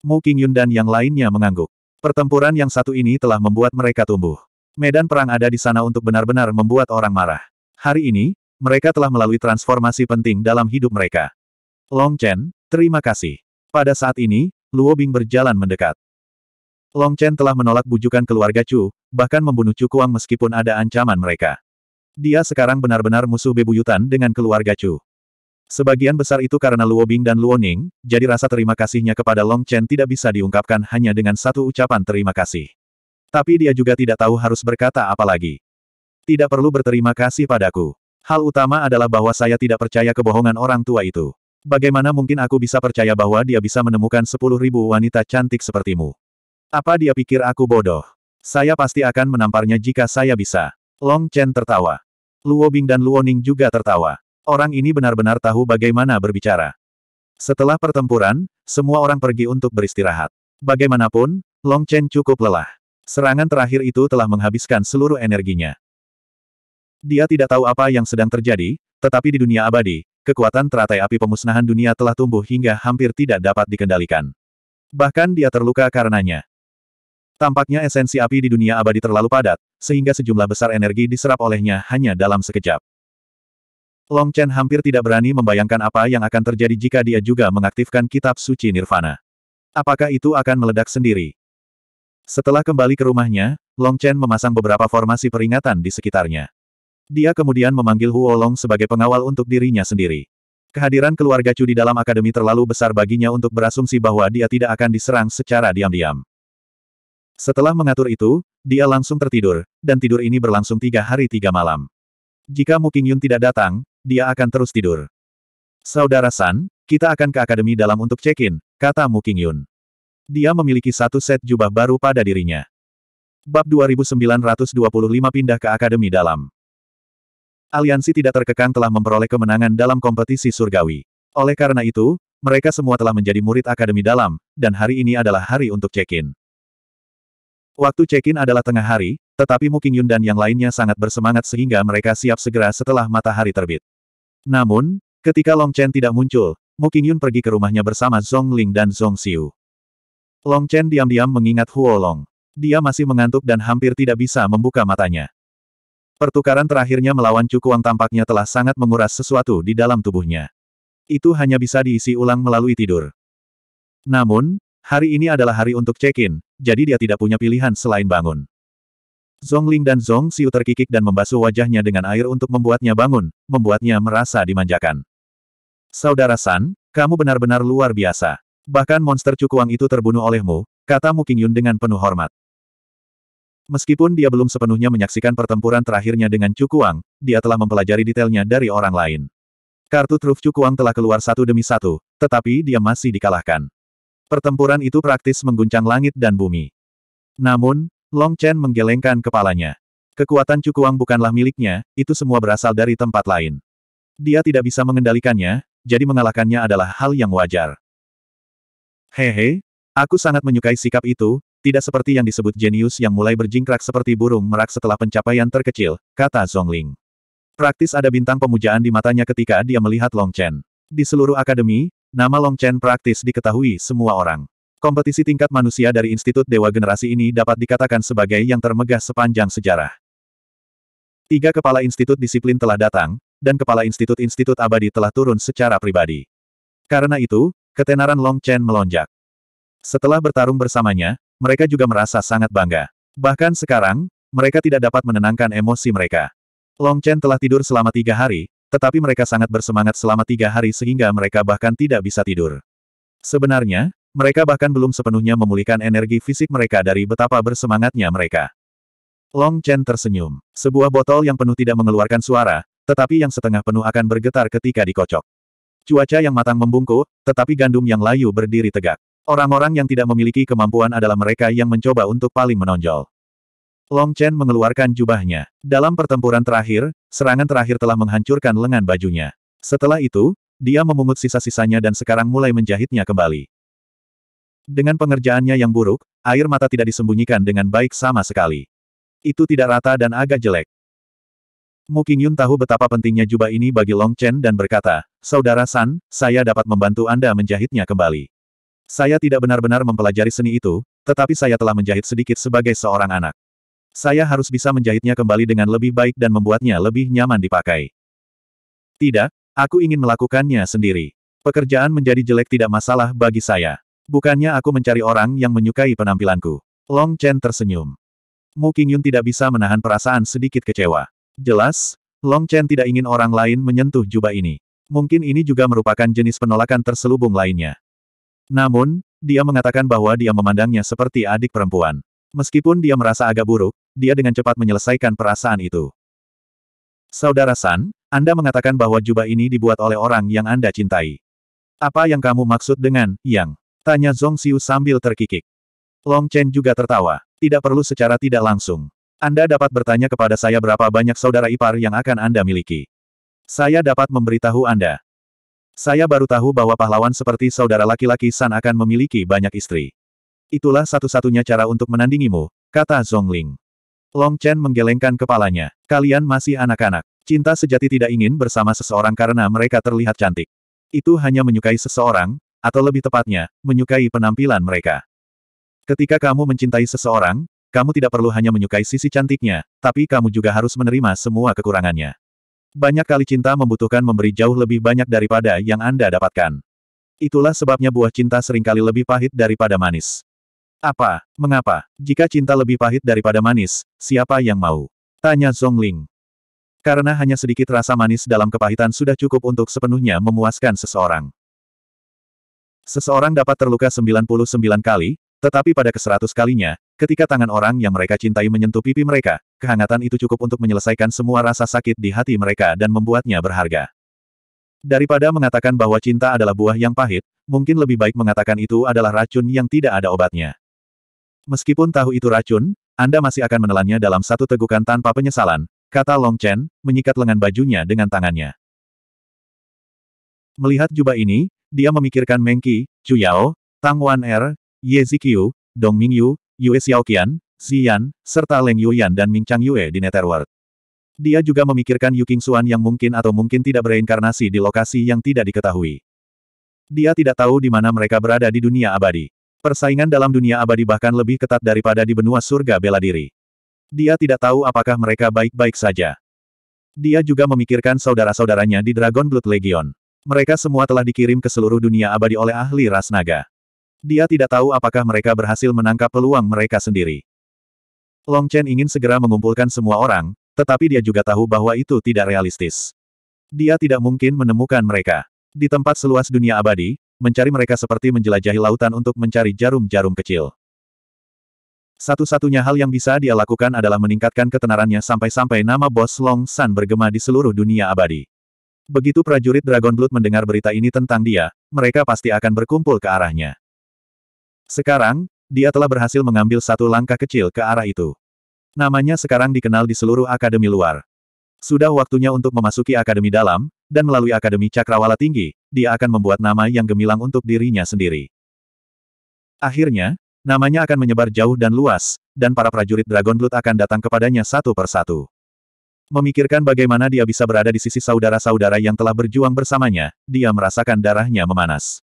Mu Qingyun dan yang lainnya mengangguk. Pertempuran yang satu ini telah membuat mereka tumbuh. Medan perang ada di sana untuk benar-benar membuat orang marah. Hari ini, mereka telah melalui transformasi penting dalam hidup mereka. Long Chen, terima kasih. Pada saat ini, Luo Bing berjalan mendekat. Long Chen telah menolak bujukan keluarga Chu, bahkan membunuh Chu Kuang meskipun ada ancaman mereka. Dia sekarang benar-benar musuh bebuyutan dengan keluarga Chu. Sebagian besar itu karena Luo Bing dan Luo Ning, jadi rasa terima kasihnya kepada Long Chen tidak bisa diungkapkan hanya dengan satu ucapan terima kasih. Tapi dia juga tidak tahu harus berkata apa lagi. Tidak perlu berterima kasih padaku. Hal utama adalah bahwa saya tidak percaya kebohongan orang tua itu. Bagaimana mungkin aku bisa percaya bahwa dia bisa menemukan sepuluh ribu wanita cantik sepertimu? Apa dia pikir aku bodoh? Saya pasti akan menamparnya jika saya bisa. Long Chen tertawa. Luo Bing dan Luo Ning juga tertawa. Orang ini benar-benar tahu bagaimana berbicara. Setelah pertempuran, semua orang pergi untuk beristirahat. Bagaimanapun, Long Chen cukup lelah. Serangan terakhir itu telah menghabiskan seluruh energinya. Dia tidak tahu apa yang sedang terjadi, tetapi di dunia abadi, kekuatan teratai api pemusnahan dunia telah tumbuh hingga hampir tidak dapat dikendalikan. Bahkan dia terluka karenanya. Tampaknya esensi api di dunia abadi terlalu padat, sehingga sejumlah besar energi diserap olehnya hanya dalam sekejap. Long Chen hampir tidak berani membayangkan apa yang akan terjadi jika dia juga mengaktifkan kitab suci nirvana. Apakah itu akan meledak sendiri? Setelah kembali ke rumahnya, Long Chen memasang beberapa formasi peringatan di sekitarnya. Dia kemudian memanggil Huo Long sebagai pengawal untuk dirinya sendiri. Kehadiran keluarga Chu di dalam akademi terlalu besar baginya untuk berasumsi bahwa dia tidak akan diserang secara diam-diam. Setelah mengatur itu, dia langsung tertidur, dan tidur ini berlangsung tiga hari tiga malam. Jika Mu Qingyun tidak datang, dia akan terus tidur. Saudara San, kita akan ke akademi dalam untuk check-in, kata Mu Qingyun. Dia memiliki satu set jubah baru pada dirinya. Bab 2925 pindah ke akademi dalam. Aliansi tidak terkekang telah memperoleh kemenangan dalam kompetisi surgawi. Oleh karena itu, mereka semua telah menjadi murid Akademi Dalam, dan hari ini adalah hari untuk check-in. Waktu check-in adalah tengah hari, tetapi Mu Qingyun dan yang lainnya sangat bersemangat sehingga mereka siap segera setelah matahari terbit. Namun, ketika Long Chen tidak muncul, Mu Qingyun pergi ke rumahnya bersama Zhong Ling dan Zhong Xiu. Long Chen diam-diam mengingat Huo Long. Dia masih mengantuk dan hampir tidak bisa membuka matanya. Pertukaran terakhirnya melawan Cukuang tampaknya telah sangat menguras sesuatu di dalam tubuhnya. Itu hanya bisa diisi ulang melalui tidur. Namun, hari ini adalah hari untuk check-in, jadi dia tidak punya pilihan selain bangun. Zhongling dan Zhong Xiu terkikik dan membasuh wajahnya dengan air untuk membuatnya bangun, membuatnya merasa dimanjakan. Saudara San, kamu benar-benar luar biasa. Bahkan monster Cukuang itu terbunuh olehmu, kata Mu Qingyun dengan penuh hormat. Meskipun dia belum sepenuhnya menyaksikan pertempuran terakhirnya dengan Cukuang, dia telah mempelajari detailnya dari orang lain. Kartu truf Cukuang telah keluar satu demi satu, tetapi dia masih dikalahkan. Pertempuran itu praktis mengguncang langit dan bumi. Namun, Long Chen menggelengkan kepalanya. Kekuatan Cukuang bukanlah miliknya, itu semua berasal dari tempat lain. Dia tidak bisa mengendalikannya, jadi mengalahkannya adalah hal yang wajar. Hehe, aku sangat menyukai sikap itu, tidak seperti yang disebut jenius yang mulai berjingkrak seperti burung merak setelah pencapaian terkecil, kata Zhongling. Praktis ada bintang pemujaan di matanya ketika dia melihat Long Chen. Di seluruh akademi, nama Long Chen praktis diketahui semua orang. Kompetisi tingkat manusia dari Institut Dewa Generasi ini dapat dikatakan sebagai yang termegah sepanjang sejarah. Tiga kepala institut disiplin telah datang, dan kepala institut-institut abadi telah turun secara pribadi. Karena itu, ketenaran Long Chen melonjak. Setelah bertarung bersamanya, mereka juga merasa sangat bangga. Bahkan sekarang, mereka tidak dapat menenangkan emosi mereka. Long Chen telah tidur selama tiga hari, tetapi mereka sangat bersemangat selama tiga hari sehingga mereka bahkan tidak bisa tidur. Sebenarnya, mereka bahkan belum sepenuhnya memulihkan energi fisik mereka dari betapa bersemangatnya mereka. Long Chen tersenyum. Sebuah botol yang penuh tidak mengeluarkan suara, tetapi yang setengah penuh akan bergetar ketika dikocok. Cuaca yang matang membungkuk, tetapi gandum yang layu berdiri tegak. Orang-orang yang tidak memiliki kemampuan adalah mereka yang mencoba untuk paling menonjol. Long Chen mengeluarkan jubahnya. Dalam pertempuran terakhir, serangan terakhir telah menghancurkan lengan bajunya. Setelah itu, dia memungut sisa-sisanya dan sekarang mulai menjahitnya kembali. Dengan pengerjaannya yang buruk, air mata tidak disembunyikan dengan baik sama sekali. Itu tidak rata dan agak jelek. Mu Qingyun tahu betapa pentingnya jubah ini bagi Long Chen dan berkata, Saudara San, saya dapat membantu Anda menjahitnya kembali. Saya tidak benar-benar mempelajari seni itu, tetapi saya telah menjahit sedikit sebagai seorang anak. Saya harus bisa menjahitnya kembali dengan lebih baik dan membuatnya lebih nyaman dipakai. Tidak, aku ingin melakukannya sendiri. Pekerjaan menjadi jelek tidak masalah bagi saya. Bukannya aku mencari orang yang menyukai penampilanku. Long Chen tersenyum. Mu Qingyun tidak bisa menahan perasaan sedikit kecewa. Jelas, Long Chen tidak ingin orang lain menyentuh jubah ini. Mungkin ini juga merupakan jenis penolakan terselubung lainnya. Namun, dia mengatakan bahwa dia memandangnya seperti adik perempuan. Meskipun dia merasa agak buruk, dia dengan cepat menyelesaikan perasaan itu. Saudara San, Anda mengatakan bahwa jubah ini dibuat oleh orang yang Anda cintai. Apa yang kamu maksud dengan, yang? Tanya Zong Xiu sambil terkikik. Long Chen juga tertawa. Tidak perlu secara tidak langsung. Anda dapat bertanya kepada saya berapa banyak saudara ipar yang akan Anda miliki. Saya dapat memberitahu Anda. Saya baru tahu bahwa pahlawan seperti saudara laki-laki San akan memiliki banyak istri. Itulah satu-satunya cara untuk menandingimu, kata Zong Ling. Long Chen menggelengkan kepalanya. Kalian masih anak-anak. Cinta sejati tidak ingin bersama seseorang karena mereka terlihat cantik. Itu hanya menyukai seseorang, atau lebih tepatnya, menyukai penampilan mereka. Ketika kamu mencintai seseorang, kamu tidak perlu hanya menyukai sisi cantiknya, tapi kamu juga harus menerima semua kekurangannya. Banyak kali cinta membutuhkan memberi jauh lebih banyak daripada yang Anda dapatkan. Itulah sebabnya buah cinta sering kali lebih pahit daripada manis. Apa? Mengapa? Jika cinta lebih pahit daripada manis, siapa yang mau? Tanya Zongling. Karena hanya sedikit rasa manis dalam kepahitan sudah cukup untuk sepenuhnya memuaskan seseorang. Seseorang dapat terluka 99 kali, tetapi pada keseratus kalinya, ketika tangan orang yang mereka cintai menyentuh pipi mereka, kehangatan itu cukup untuk menyelesaikan semua rasa sakit di hati mereka dan membuatnya berharga. Daripada mengatakan bahwa cinta adalah buah yang pahit, mungkin lebih baik mengatakan itu adalah racun yang tidak ada obatnya. Meskipun tahu itu racun, Anda masih akan menelannya dalam satu tegukan tanpa penyesalan, kata Long Chen, menyikat lengan bajunya dengan tangannya. Melihat jubah ini, dia memikirkan Meng Qi, Chu Yao, Tang Wan Er, Ye Ziqiu, Dong Mingyu, Yue Xiaoqian, Ziyan, serta Leng Yuyan dan Ming Chang Yue di Netherworld. Dia juga memikirkan Yu Qingxuan yang mungkin atau mungkin tidak bereinkarnasi di lokasi yang tidak diketahui. Dia tidak tahu di mana mereka berada di dunia abadi. Persaingan dalam dunia abadi bahkan lebih ketat daripada di benua surga bela diri. Dia tidak tahu apakah mereka baik-baik saja. Dia juga memikirkan saudara-saudaranya di Dragon Blood Legion. Mereka semua telah dikirim ke seluruh dunia abadi oleh ahli ras naga. Dia tidak tahu apakah mereka berhasil menangkap peluang mereka sendiri. Long Chen ingin segera mengumpulkan semua orang, tetapi dia juga tahu bahwa itu tidak realistis. Dia tidak mungkin menemukan mereka. Di tempat seluas dunia abadi, mencari mereka seperti menjelajahi lautan untuk mencari jarum-jarum kecil. Satu-satunya hal yang bisa dia lakukan adalah meningkatkan ketenarannya sampai-sampai nama bos Long San bergema di seluruh dunia abadi. Begitu prajurit Dragon Blood mendengar berita ini tentang dia, mereka pasti akan berkumpul ke arahnya. Sekarang, dia telah berhasil mengambil satu langkah kecil ke arah itu. Namanya sekarang dikenal di seluruh akademi luar. Sudah waktunya untuk memasuki akademi dalam, dan melalui akademi cakrawala tinggi, dia akan membuat nama yang gemilang untuk dirinya sendiri. Akhirnya, namanya akan menyebar jauh dan luas, dan para prajurit Dragon Blood akan datang kepadanya satu persatu. Memikirkan bagaimana dia bisa berada di sisi saudara-saudara yang telah berjuang bersamanya, dia merasakan darahnya memanas.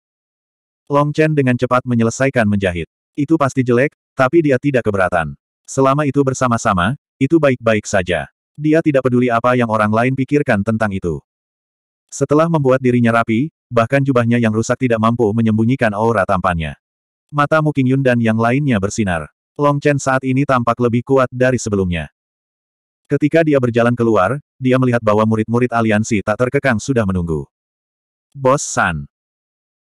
Long Chen dengan cepat menyelesaikan menjahit. Itu pasti jelek, tapi dia tidak keberatan. Selama itu bersama-sama, itu baik-baik saja. Dia tidak peduli apa yang orang lain pikirkan tentang itu. Setelah membuat dirinya rapi, bahkan jubahnya yang rusak tidak mampu menyembunyikan aura tampannya. Mata Mu Qingyun dan yang lainnya bersinar. Long Chen saat ini tampak lebih kuat dari sebelumnya. Ketika dia berjalan keluar, dia melihat bahwa murid-murid aliansi tak terkekang sudah menunggu. Bos San.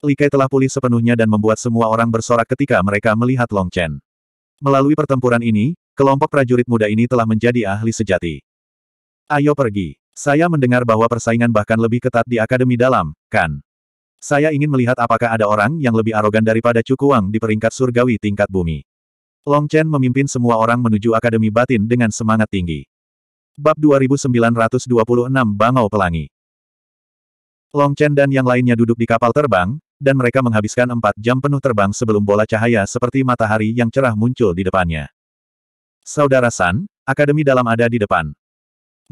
Li Kai telah pulih sepenuhnya dan membuat semua orang bersorak ketika mereka melihat Long Chen. Melalui pertempuran ini, kelompok prajurit muda ini telah menjadi ahli sejati. Ayo pergi. Saya mendengar bahwa persaingan bahkan lebih ketat di Akademi Dalam, kan? Saya ingin melihat apakah ada orang yang lebih arogan daripada Cukuang di peringkat surgawi tingkat bumi. Long Chen memimpin semua orang menuju Akademi Batin dengan semangat tinggi. Bab 2926 Bangau Pelangi Long Chen dan yang lainnya duduk di kapal terbang, dan mereka menghabiskan empat jam penuh terbang sebelum bola cahaya seperti matahari yang cerah muncul di depannya. Saudara San, Akademi Dalam ada di depan.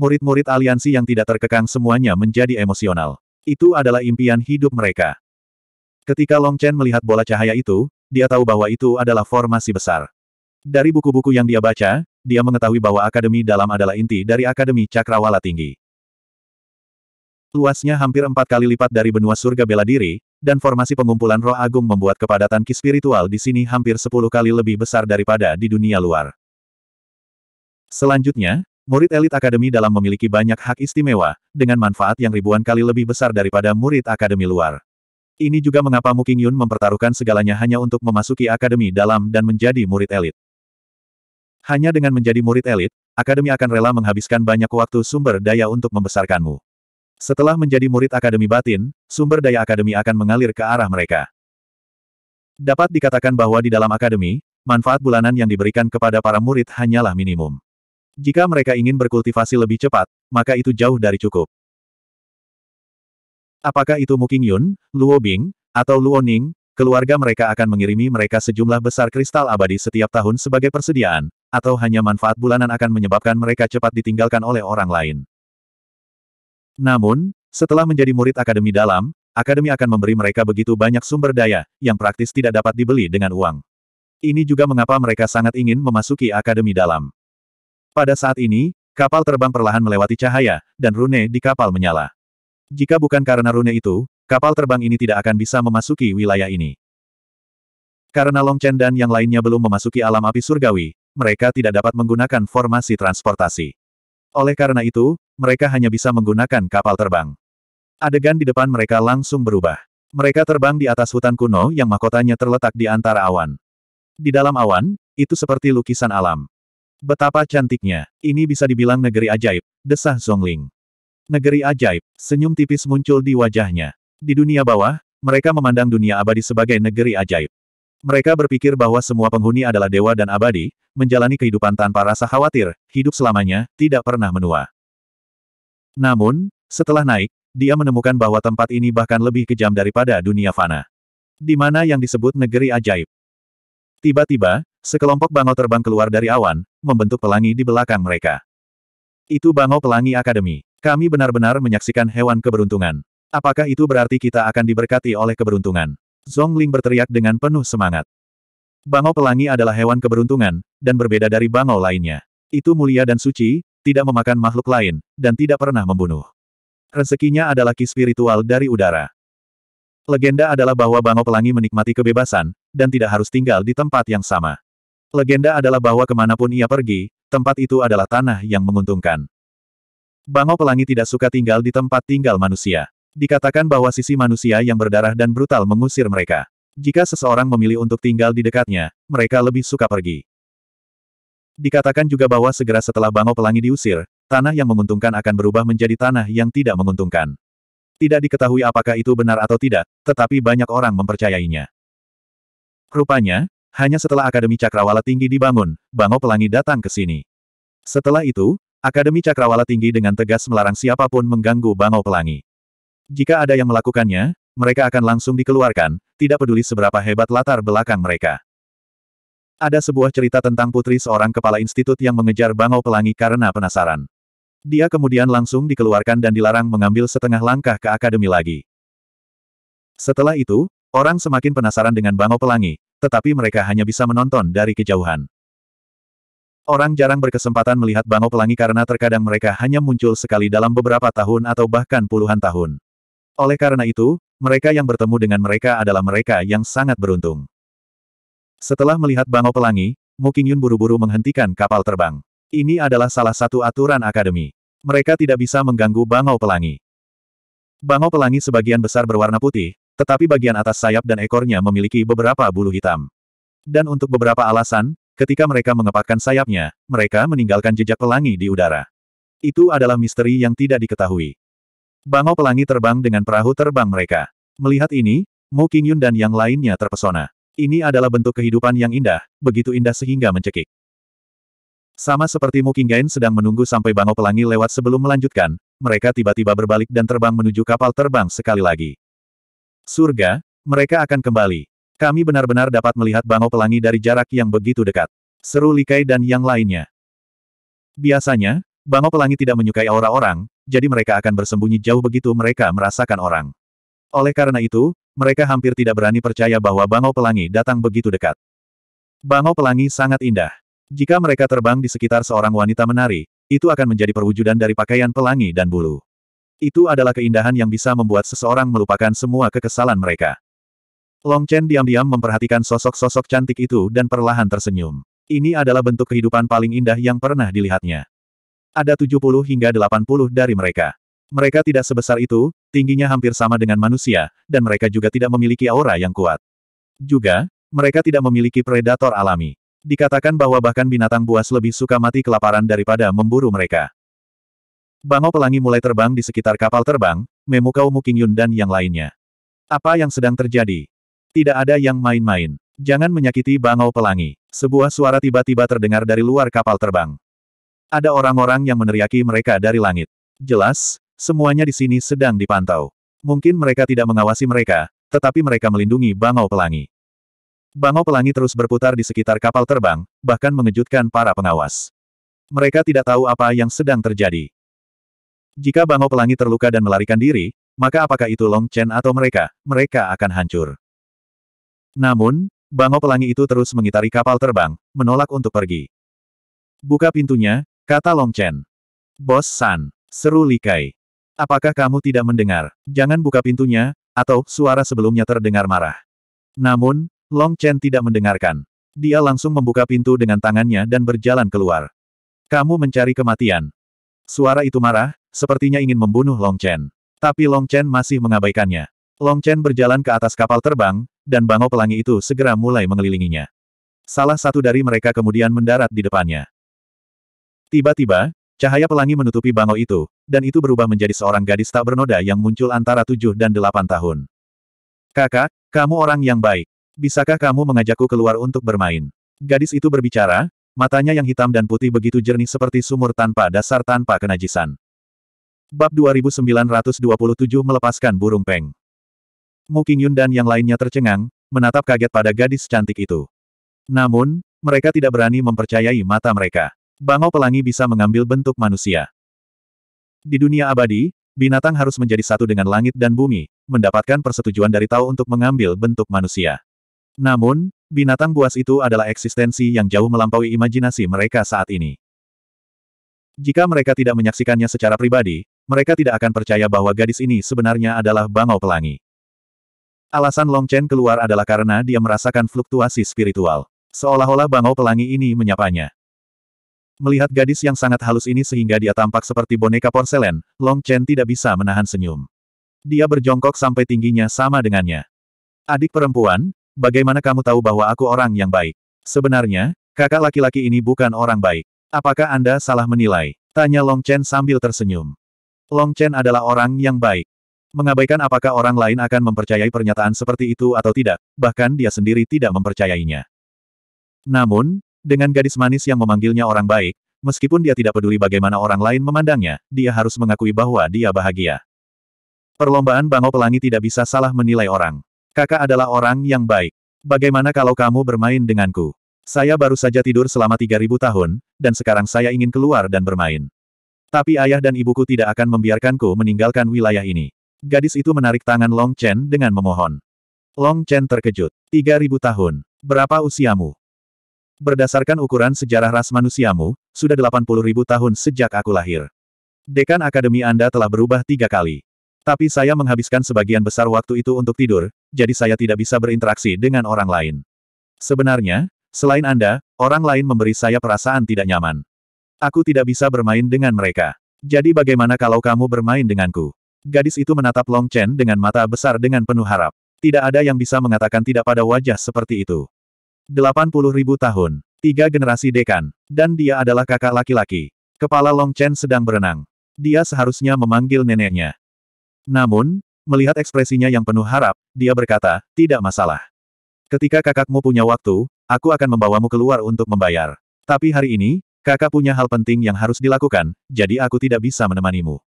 Murid-murid aliansi yang tidak terkekang semuanya menjadi emosional. Itu adalah impian hidup mereka. Ketika Long Chen melihat bola cahaya itu, dia tahu bahwa itu adalah formasi besar. Dari buku-buku yang dia baca, dia mengetahui bahwa Akademi Dalam adalah inti dari Akademi Cakrawala Tinggi. Luasnya hampir empat kali lipat dari benua surga bela diri, dan formasi pengumpulan roh agung membuat kepadatan ki spiritual di sini hampir sepuluh kali lebih besar daripada di dunia luar. Selanjutnya, Murid elit akademi dalam memiliki banyak hak istimewa, dengan manfaat yang ribuan kali lebih besar daripada murid akademi luar. Ini juga mengapa Mu Qingyun mempertaruhkan segalanya hanya untuk memasuki akademi dalam dan menjadi murid elit. Hanya dengan menjadi murid elit, akademi akan rela menghabiskan banyak waktu sumber daya untuk membesarkanmu. Setelah menjadi murid akademi batin, sumber daya akademi akan mengalir ke arah mereka. Dapat dikatakan bahwa di dalam akademi, manfaat bulanan yang diberikan kepada para murid hanyalah minimum. Jika mereka ingin berkultivasi lebih cepat, maka itu jauh dari cukup. Apakah itu Mu Qingyun, Luo Bing, atau Luo Ning, keluarga mereka akan mengirimi mereka sejumlah besar kristal abadi setiap tahun sebagai persediaan, atau hanya manfaat bulanan akan menyebabkan mereka cepat ditinggalkan oleh orang lain. Namun, setelah menjadi murid Akademi Dalam, Akademi akan memberi mereka begitu banyak sumber daya, yang praktis tidak dapat dibeli dengan uang. Ini juga mengapa mereka sangat ingin memasuki Akademi Dalam. Pada saat ini, kapal terbang perlahan melewati cahaya, dan rune di kapal menyala. Jika bukan karena rune itu, kapal terbang ini tidak akan bisa memasuki wilayah ini. Karena Long Chen dan yang lainnya belum memasuki alam api surgawi, mereka tidak dapat menggunakan formasi transportasi. Oleh karena itu, mereka hanya bisa menggunakan kapal terbang. Adegan di depan mereka langsung berubah. Mereka terbang di atas hutan kuno yang mahkotanya terletak di antara awan. Di dalam awan, itu seperti lukisan alam. Betapa cantiknya. Ini bisa dibilang negeri ajaib, desah Zongling. Negeri ajaib, senyum tipis muncul di wajahnya. Di dunia bawah, mereka memandang dunia abadi sebagai negeri ajaib. Mereka berpikir bahwa semua penghuni adalah dewa dan abadi, menjalani kehidupan tanpa rasa khawatir, hidup selamanya, tidak pernah menua. Namun, setelah naik, dia menemukan bahwa tempat ini bahkan lebih kejam daripada dunia fana. Di mana yang disebut negeri ajaib. Tiba-tiba, sekelompok bangau terbang keluar dari awan, membentuk pelangi di belakang mereka. Itu Bangau Pelangi Akademi. Kami benar-benar menyaksikan hewan keberuntungan. Apakah itu berarti kita akan diberkati oleh keberuntungan? Zong Ling berteriak dengan penuh semangat. Bangau Pelangi adalah hewan keberuntungan, dan berbeda dari bangau lainnya. Itu mulia dan suci, tidak memakan makhluk lain, dan tidak pernah membunuh. Rezekinya adalah ki spiritual dari udara. Legenda adalah bahwa Bangau Pelangi menikmati kebebasan, dan tidak harus tinggal di tempat yang sama. Legenda adalah bahwa ke mana pun ia pergi, tempat itu adalah tanah yang menguntungkan. Bangau Pelangi tidak suka tinggal di tempat tinggal manusia. Dikatakan bahwa sisi manusia yang berdarah dan brutal mengusir mereka. Jika seseorang memilih untuk tinggal di dekatnya, mereka lebih suka pergi. Dikatakan juga bahwa segera setelah Bangau Pelangi diusir, tanah yang menguntungkan akan berubah menjadi tanah yang tidak menguntungkan. Tidak diketahui apakah itu benar atau tidak, tetapi banyak orang mempercayainya. Rupanya, hanya setelah Akademi Cakrawala Tinggi dibangun, Bangau Pelangi datang ke sini. Setelah itu, Akademi Cakrawala Tinggi dengan tegas melarang siapa pun mengganggu Bangau Pelangi. Jika ada yang melakukannya, mereka akan langsung dikeluarkan, tidak peduli seberapa hebat latar belakang mereka. Ada sebuah cerita tentang putri seorang kepala institut yang mengejar Bangau Pelangi karena penasaran. Dia kemudian langsung dikeluarkan dan dilarang mengambil setengah langkah ke akademi lagi. Setelah itu, Orang semakin penasaran dengan Bangau Pelangi, tetapi mereka hanya bisa menonton dari kejauhan. Orang jarang berkesempatan melihat Bangau Pelangi karena terkadang mereka hanya muncul sekali dalam beberapa tahun atau bahkan puluhan tahun. Oleh karena itu, mereka yang bertemu dengan mereka adalah mereka yang sangat beruntung. Setelah melihat Bangau Pelangi, Mu Qingyun buru-buru menghentikan kapal terbang. Ini adalah salah satu aturan akademi. Mereka tidak bisa mengganggu Bangau Pelangi. Bangau Pelangi sebagian besar berwarna putih, tetapi bagian atas sayap dan ekornya memiliki beberapa bulu hitam. Dan untuk beberapa alasan, ketika mereka mengepakkan sayapnya, mereka meninggalkan jejak pelangi di udara. Itu adalah misteri yang tidak diketahui. Bangau pelangi terbang dengan perahu terbang mereka. Melihat ini, Mu Qingyun dan yang lainnya terpesona. Ini adalah bentuk kehidupan yang indah, begitu indah sehingga mencekik. Sama seperti Mu Qinggain sedang menunggu sampai Bangau Pelangi lewat sebelum melanjutkan, mereka tiba-tiba berbalik dan terbang menuju kapal terbang sekali lagi. Surga, mereka akan kembali. Kami benar-benar dapat melihat bangau pelangi dari jarak yang begitu dekat. Seru Likai dan yang lainnya. Biasanya, bangau pelangi tidak menyukai aura orang, jadi mereka akan bersembunyi jauh begitu mereka merasakan orang. Oleh karena itu, mereka hampir tidak berani percaya bahwa bangau pelangi datang begitu dekat. Bangau pelangi sangat indah. Jika mereka terbang di sekitar seorang wanita menari, itu akan menjadi perwujudan dari pakaian pelangi dan bulu. Itu adalah keindahan yang bisa membuat seseorang melupakan semua kekesalan mereka. Long Chen diam-diam memperhatikan sosok-sosok cantik itu dan perlahan tersenyum. Ini adalah bentuk kehidupan paling indah yang pernah dilihatnya. Ada 70 hingga 80 dari mereka. Mereka tidak sebesar itu, tingginya hampir sama dengan manusia, dan mereka juga tidak memiliki aura yang kuat. Juga, mereka tidak memiliki predator alami. Dikatakan bahwa bahkan binatang buas lebih suka mati kelaparan daripada memburu mereka. Bangau pelangi mulai terbang di sekitar kapal terbang, memukau Mukingyun dan yang lainnya. Apa yang sedang terjadi? Tidak ada yang main-main. Jangan menyakiti bangau pelangi. Sebuah suara tiba-tiba terdengar dari luar kapal terbang. Ada orang-orang yang meneriaki mereka dari langit. Jelas, semuanya di sini sedang dipantau. Mungkin mereka tidak mengawasi mereka, tetapi mereka melindungi bangau pelangi. Bangau pelangi terus berputar di sekitar kapal terbang, bahkan mengejutkan para pengawas. Mereka tidak tahu apa yang sedang terjadi. Jika Bangau Pelangi terluka dan melarikan diri, maka apakah itu Long Chen atau mereka, mereka akan hancur. Namun, Bangau Pelangi itu terus mengitari kapal terbang, menolak untuk pergi. Buka pintunya, kata Long Chen. Bos San, seru Li Kai. Apakah kamu tidak mendengar? Jangan buka pintunya, atau suara sebelumnya terdengar marah. Namun, Long Chen tidak mendengarkan. Dia langsung membuka pintu dengan tangannya dan berjalan keluar. Kamu mencari kematian. Suara itu marah, sepertinya ingin membunuh Long Chen. Tapi Long Chen masih mengabaikannya. Long Chen berjalan ke atas kapal terbang, dan bangau pelangi itu segera mulai mengelilinginya. Salah satu dari mereka kemudian mendarat di depannya. Tiba-tiba, cahaya pelangi menutupi bangau itu, dan itu berubah menjadi seorang gadis tak bernoda yang muncul antara tujuh dan delapan tahun. Kakak, kamu orang yang baik. Bisakah kamu mengajakku keluar untuk bermain? Gadis itu berbicara, Matanya yang hitam dan putih begitu jernih seperti sumur tanpa dasar tanpa kenajisan. Bab 2927 melepaskan burung peng. Mu Qingyun dan yang lainnya tercengang, menatap kaget pada gadis cantik itu. Namun, mereka tidak berani mempercayai mata mereka. Bangau pelangi bisa mengambil bentuk manusia. Di dunia abadi, binatang harus menjadi satu dengan langit dan bumi, mendapatkan persetujuan dari Tao untuk mengambil bentuk manusia. Namun, binatang buas itu adalah eksistensi yang jauh melampaui imajinasi mereka saat ini. Jika mereka tidak menyaksikannya secara pribadi, mereka tidak akan percaya bahwa gadis ini sebenarnya adalah bangau pelangi. Alasan Long Chen keluar adalah karena dia merasakan fluktuasi spiritual. Seolah-olah bangau pelangi ini menyapanya. Melihat gadis yang sangat halus ini sehingga dia tampak seperti boneka porselen, Long Chen tidak bisa menahan senyum. Dia berjongkok sampai tingginya sama dengannya. Adik perempuan, bagaimana kamu tahu bahwa aku orang yang baik? Sebenarnya, kakak laki-laki ini bukan orang baik. Apakah Anda salah menilai? Tanya Long Chen sambil tersenyum. Long Chen adalah orang yang baik. Mengabaikan apakah orang lain akan mempercayai pernyataan seperti itu atau tidak, bahkan dia sendiri tidak mempercayainya. Namun, dengan gadis manis yang memanggilnya orang baik, meskipun dia tidak peduli bagaimana orang lain memandangnya, dia harus mengakui bahwa dia bahagia. Perlombaan Bangau Pelangi tidak bisa salah menilai orang. Kakak adalah orang yang baik. Bagaimana kalau kamu bermain denganku? Saya baru saja tidur selama 3000 tahun, dan sekarang saya ingin keluar dan bermain. Tapi ayah dan ibuku tidak akan membiarkanku meninggalkan wilayah ini. Gadis itu menarik tangan Long Chen dengan memohon. Long Chen terkejut. 3000 tahun. Berapa usiamu? Berdasarkan ukuran sejarah ras manusiamu, sudah 80 ribu tahun sejak aku lahir. Dekan Akademi Anda telah berubah tiga kali. Tapi saya menghabiskan sebagian besar waktu itu untuk tidur, jadi saya tidak bisa berinteraksi dengan orang lain. Sebenarnya, selain Anda, orang lain memberi saya perasaan tidak nyaman. Aku tidak bisa bermain dengan mereka. Jadi bagaimana kalau kamu bermain denganku? Gadis itu menatap Long Chen dengan mata besar dengan penuh harap. Tidak ada yang bisa mengatakan tidak pada wajah seperti itu. 80 ribu tahun. Tiga generasi dekan. Dan dia adalah kakak laki-laki. Kepala Long Chen sedang berenang. Dia seharusnya memanggil neneknya. Namun, melihat ekspresinya yang penuh harap, dia berkata, tidak masalah. Ketika kakakmu punya waktu, aku akan membawamu keluar untuk membayar. Tapi hari ini, kakak punya hal penting yang harus dilakukan, jadi aku tidak bisa menemanimu.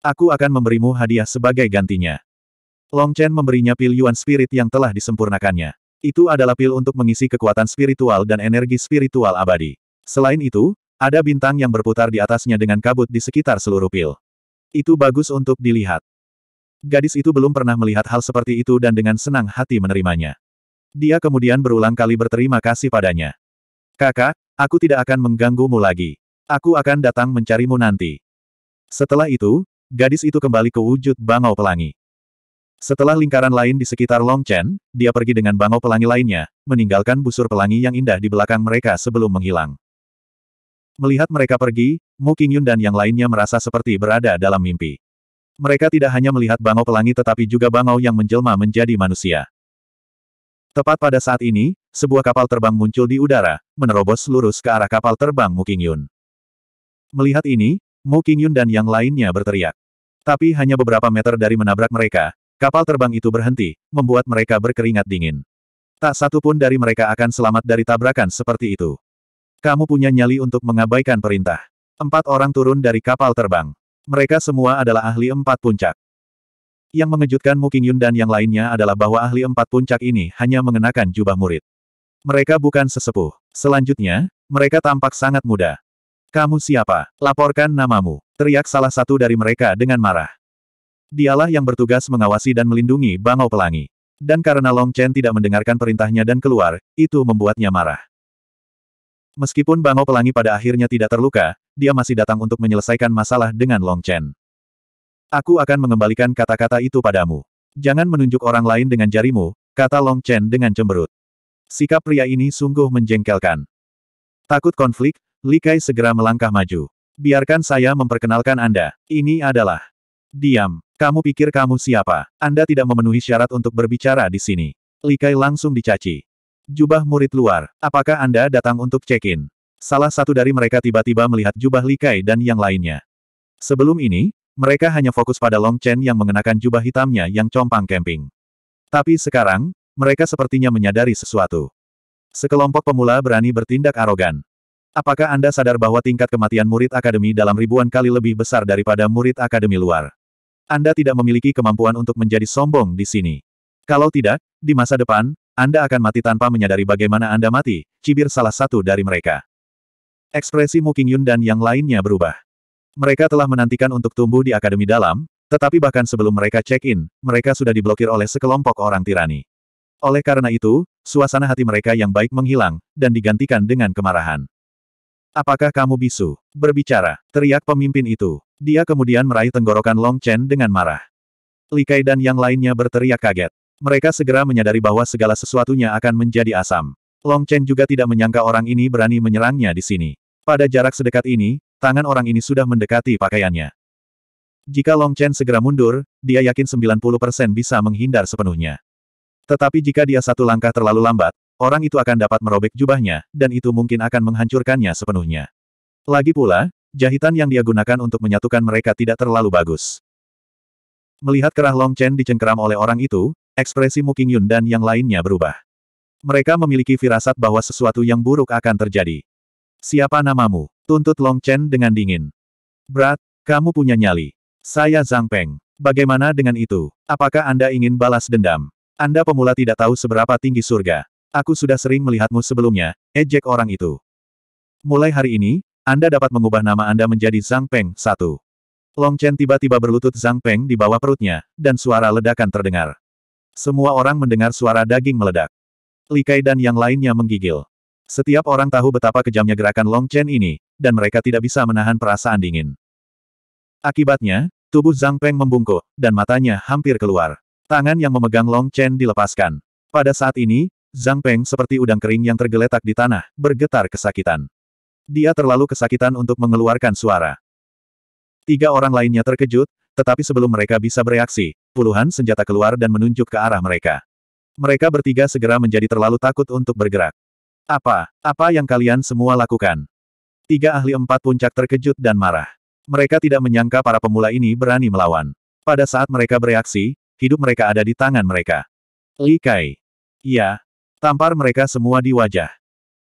Aku akan memberimu hadiah sebagai gantinya. Long Chen memberinya pil Yuan Spirit yang telah disempurnakannya. Itu adalah pil untuk mengisi kekuatan spiritual dan energi spiritual abadi. Selain itu, ada bintang yang berputar di atasnya dengan kabut di sekitar seluruh pil. Itu bagus untuk dilihat. Gadis itu belum pernah melihat hal seperti itu dan dengan senang hati menerimanya. Dia kemudian berulang kali berterima kasih padanya. Kakak, aku tidak akan mengganggumu lagi. Aku akan datang mencarimu nanti. Setelah itu, gadis itu kembali ke wujud bangau pelangi. Setelah lingkaran lain di sekitar Long Chen, dia pergi dengan bangau pelangi lainnya, meninggalkan busur pelangi yang indah di belakang mereka sebelum menghilang. Melihat mereka pergi, Mu Qingyun dan yang lainnya merasa seperti berada dalam mimpi. Mereka tidak hanya melihat bangau pelangi tetapi juga bangau yang menjelma menjadi manusia. Tepat pada saat ini, sebuah kapal terbang muncul di udara, menerobos lurus ke arah kapal terbang Mu Qingyun. Melihat ini, Mu Qingyun dan yang lainnya berteriak. Tapi hanya beberapa meter dari menabrak mereka, kapal terbang itu berhenti, membuat mereka berkeringat dingin. Tak satu pun dari mereka akan selamat dari tabrakan seperti itu. Kamu punya nyali untuk mengabaikan perintah. Empat orang turun dari kapal terbang. Mereka semua adalah ahli empat puncak. Yang mengejutkan Mu Qingyun dan yang lainnya adalah bahwa ahli empat puncak ini hanya mengenakan jubah murid. Mereka bukan sesepuh. Selanjutnya, mereka tampak sangat muda. Kamu siapa? Laporkan namamu. Teriak salah satu dari mereka dengan marah. Dialah yang bertugas mengawasi dan melindungi Bangau Pelangi. Dan karena Long Chen tidak mendengarkan perintahnya dan keluar, itu membuatnya marah. Meskipun Bangau Pelangi pada akhirnya tidak terluka, dia masih datang untuk menyelesaikan masalah dengan Long Chen. Aku akan mengembalikan kata-kata itu padamu. Jangan menunjuk orang lain dengan jarimu, kata Long Chen dengan cemberut. Sikap pria ini sungguh menjengkelkan. Takut konflik, Li Kai segera melangkah maju. Biarkan saya memperkenalkan Anda. Ini adalah... Diam. Kamu pikir kamu siapa? Anda tidak memenuhi syarat untuk berbicara di sini. Li Kai langsung dicaci. Jubah murid luar, apakah Anda datang untuk check-in? Salah satu dari mereka tiba-tiba melihat jubah Likai dan yang lainnya. Sebelum ini, mereka hanya fokus pada Long Chen yang mengenakan jubah hitamnya yang compang camping. Tapi sekarang, mereka sepertinya menyadari sesuatu. Sekelompok pemula berani bertindak arogan. Apakah Anda sadar bahwa tingkat kematian murid akademi dalam ribuan kali lebih besar daripada murid akademi luar? Anda tidak memiliki kemampuan untuk menjadi sombong di sini. Kalau tidak, di masa depan, anda akan mati tanpa menyadari bagaimana Anda mati, cibir salah satu dari mereka. Ekspresi Mu Qingyun dan yang lainnya berubah. Mereka telah menantikan untuk tumbuh di Akademi Dalam, tetapi bahkan sebelum mereka check-in, mereka sudah diblokir oleh sekelompok orang tirani. Oleh karena itu, suasana hati mereka yang baik menghilang, dan digantikan dengan kemarahan. Apakah kamu bisu? Berbicara, teriak pemimpin itu. Dia kemudian meraih tenggorokan Long Chen dengan marah. Likai dan yang lainnya berteriak kaget. Mereka segera menyadari bahwa segala sesuatunya akan menjadi asam. Long Chen juga tidak menyangka orang ini berani menyerangnya di sini. Pada jarak sedekat ini, tangan orang ini sudah mendekati pakaiannya. Jika Long Chen segera mundur, dia yakin 90% bisa menghindar sepenuhnya. Tetapi jika dia satu langkah terlalu lambat, orang itu akan dapat merobek jubahnya, dan itu mungkin akan menghancurkannya sepenuhnya. Lagi pula, jahitan yang dia gunakan untuk menyatukan mereka tidak terlalu bagus. Melihat kerah Long Chen dicengkeram oleh orang itu, Ekspresi Mu Qingyun dan yang lainnya berubah. Mereka memiliki firasat bahwa sesuatu yang buruk akan terjadi. Siapa namamu? Tuntut Long Chen dengan dingin. Berat, kamu punya nyali. Saya Zhang Peng. Bagaimana dengan itu? Apakah Anda ingin balas dendam? Anda pemula tidak tahu seberapa tinggi surga. Aku sudah sering melihatmu sebelumnya, ejek orang itu. Mulai hari ini, Anda dapat mengubah nama Anda menjadi Zhang Peng, satu. Long Chen tiba-tiba berlutut Zhang Peng di bawah perutnya, dan suara ledakan terdengar. Semua orang mendengar suara daging meledak. Likai dan yang lainnya menggigil. Setiap orang tahu betapa kejamnya gerakan Long Chen ini, dan mereka tidak bisa menahan perasaan dingin. Akibatnya, tubuh Zhang Peng membungkuk, dan matanya hampir keluar. Tangan yang memegang Long Chen dilepaskan. Pada saat ini, Zhang Peng seperti udang kering yang tergeletak di tanah, bergetar kesakitan. Dia terlalu kesakitan untuk mengeluarkan suara. Tiga orang lainnya terkejut, tetapi sebelum mereka bisa bereaksi, puluhan senjata keluar dan menunjuk ke arah mereka. Mereka bertiga segera menjadi terlalu takut untuk bergerak. Apa, apa yang kalian semua lakukan? Tiga ahli empat puncak terkejut dan marah. Mereka tidak menyangka para pemula ini berani melawan. Pada saat mereka bereaksi, hidup mereka ada di tangan mereka. Li Kai. Iya. Tampar mereka semua di wajah.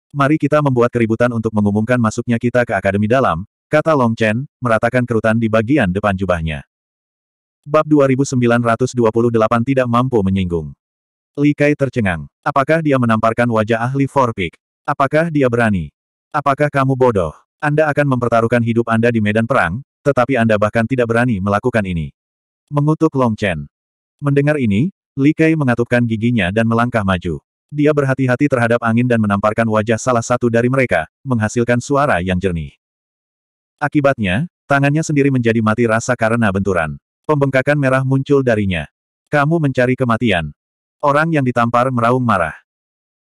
Mari kita membuat keributan untuk mengumumkan masuknya kita ke Akademi Dalam, kata Long Chen, meratakan kerutan di bagian depan jubahnya. Bab 2928 tidak mampu menyinggung. Li Kai tercengang. Apakah dia menamparkan wajah ahli Forpik? Apakah dia berani? Apakah kamu bodoh? Anda akan mempertaruhkan hidup Anda di medan perang, tetapi Anda bahkan tidak berani melakukan ini. Mengutuk Long Chen. Mendengar ini, Li Kai mengatupkan giginya dan melangkah maju. Dia berhati-hati terhadap angin dan menamparkan wajah salah satu dari mereka, menghasilkan suara yang jernih. Akibatnya, tangannya sendiri menjadi mati rasa karena benturan. Pembengkakan merah muncul darinya. Kamu mencari kematian. Orang yang ditampar meraung marah.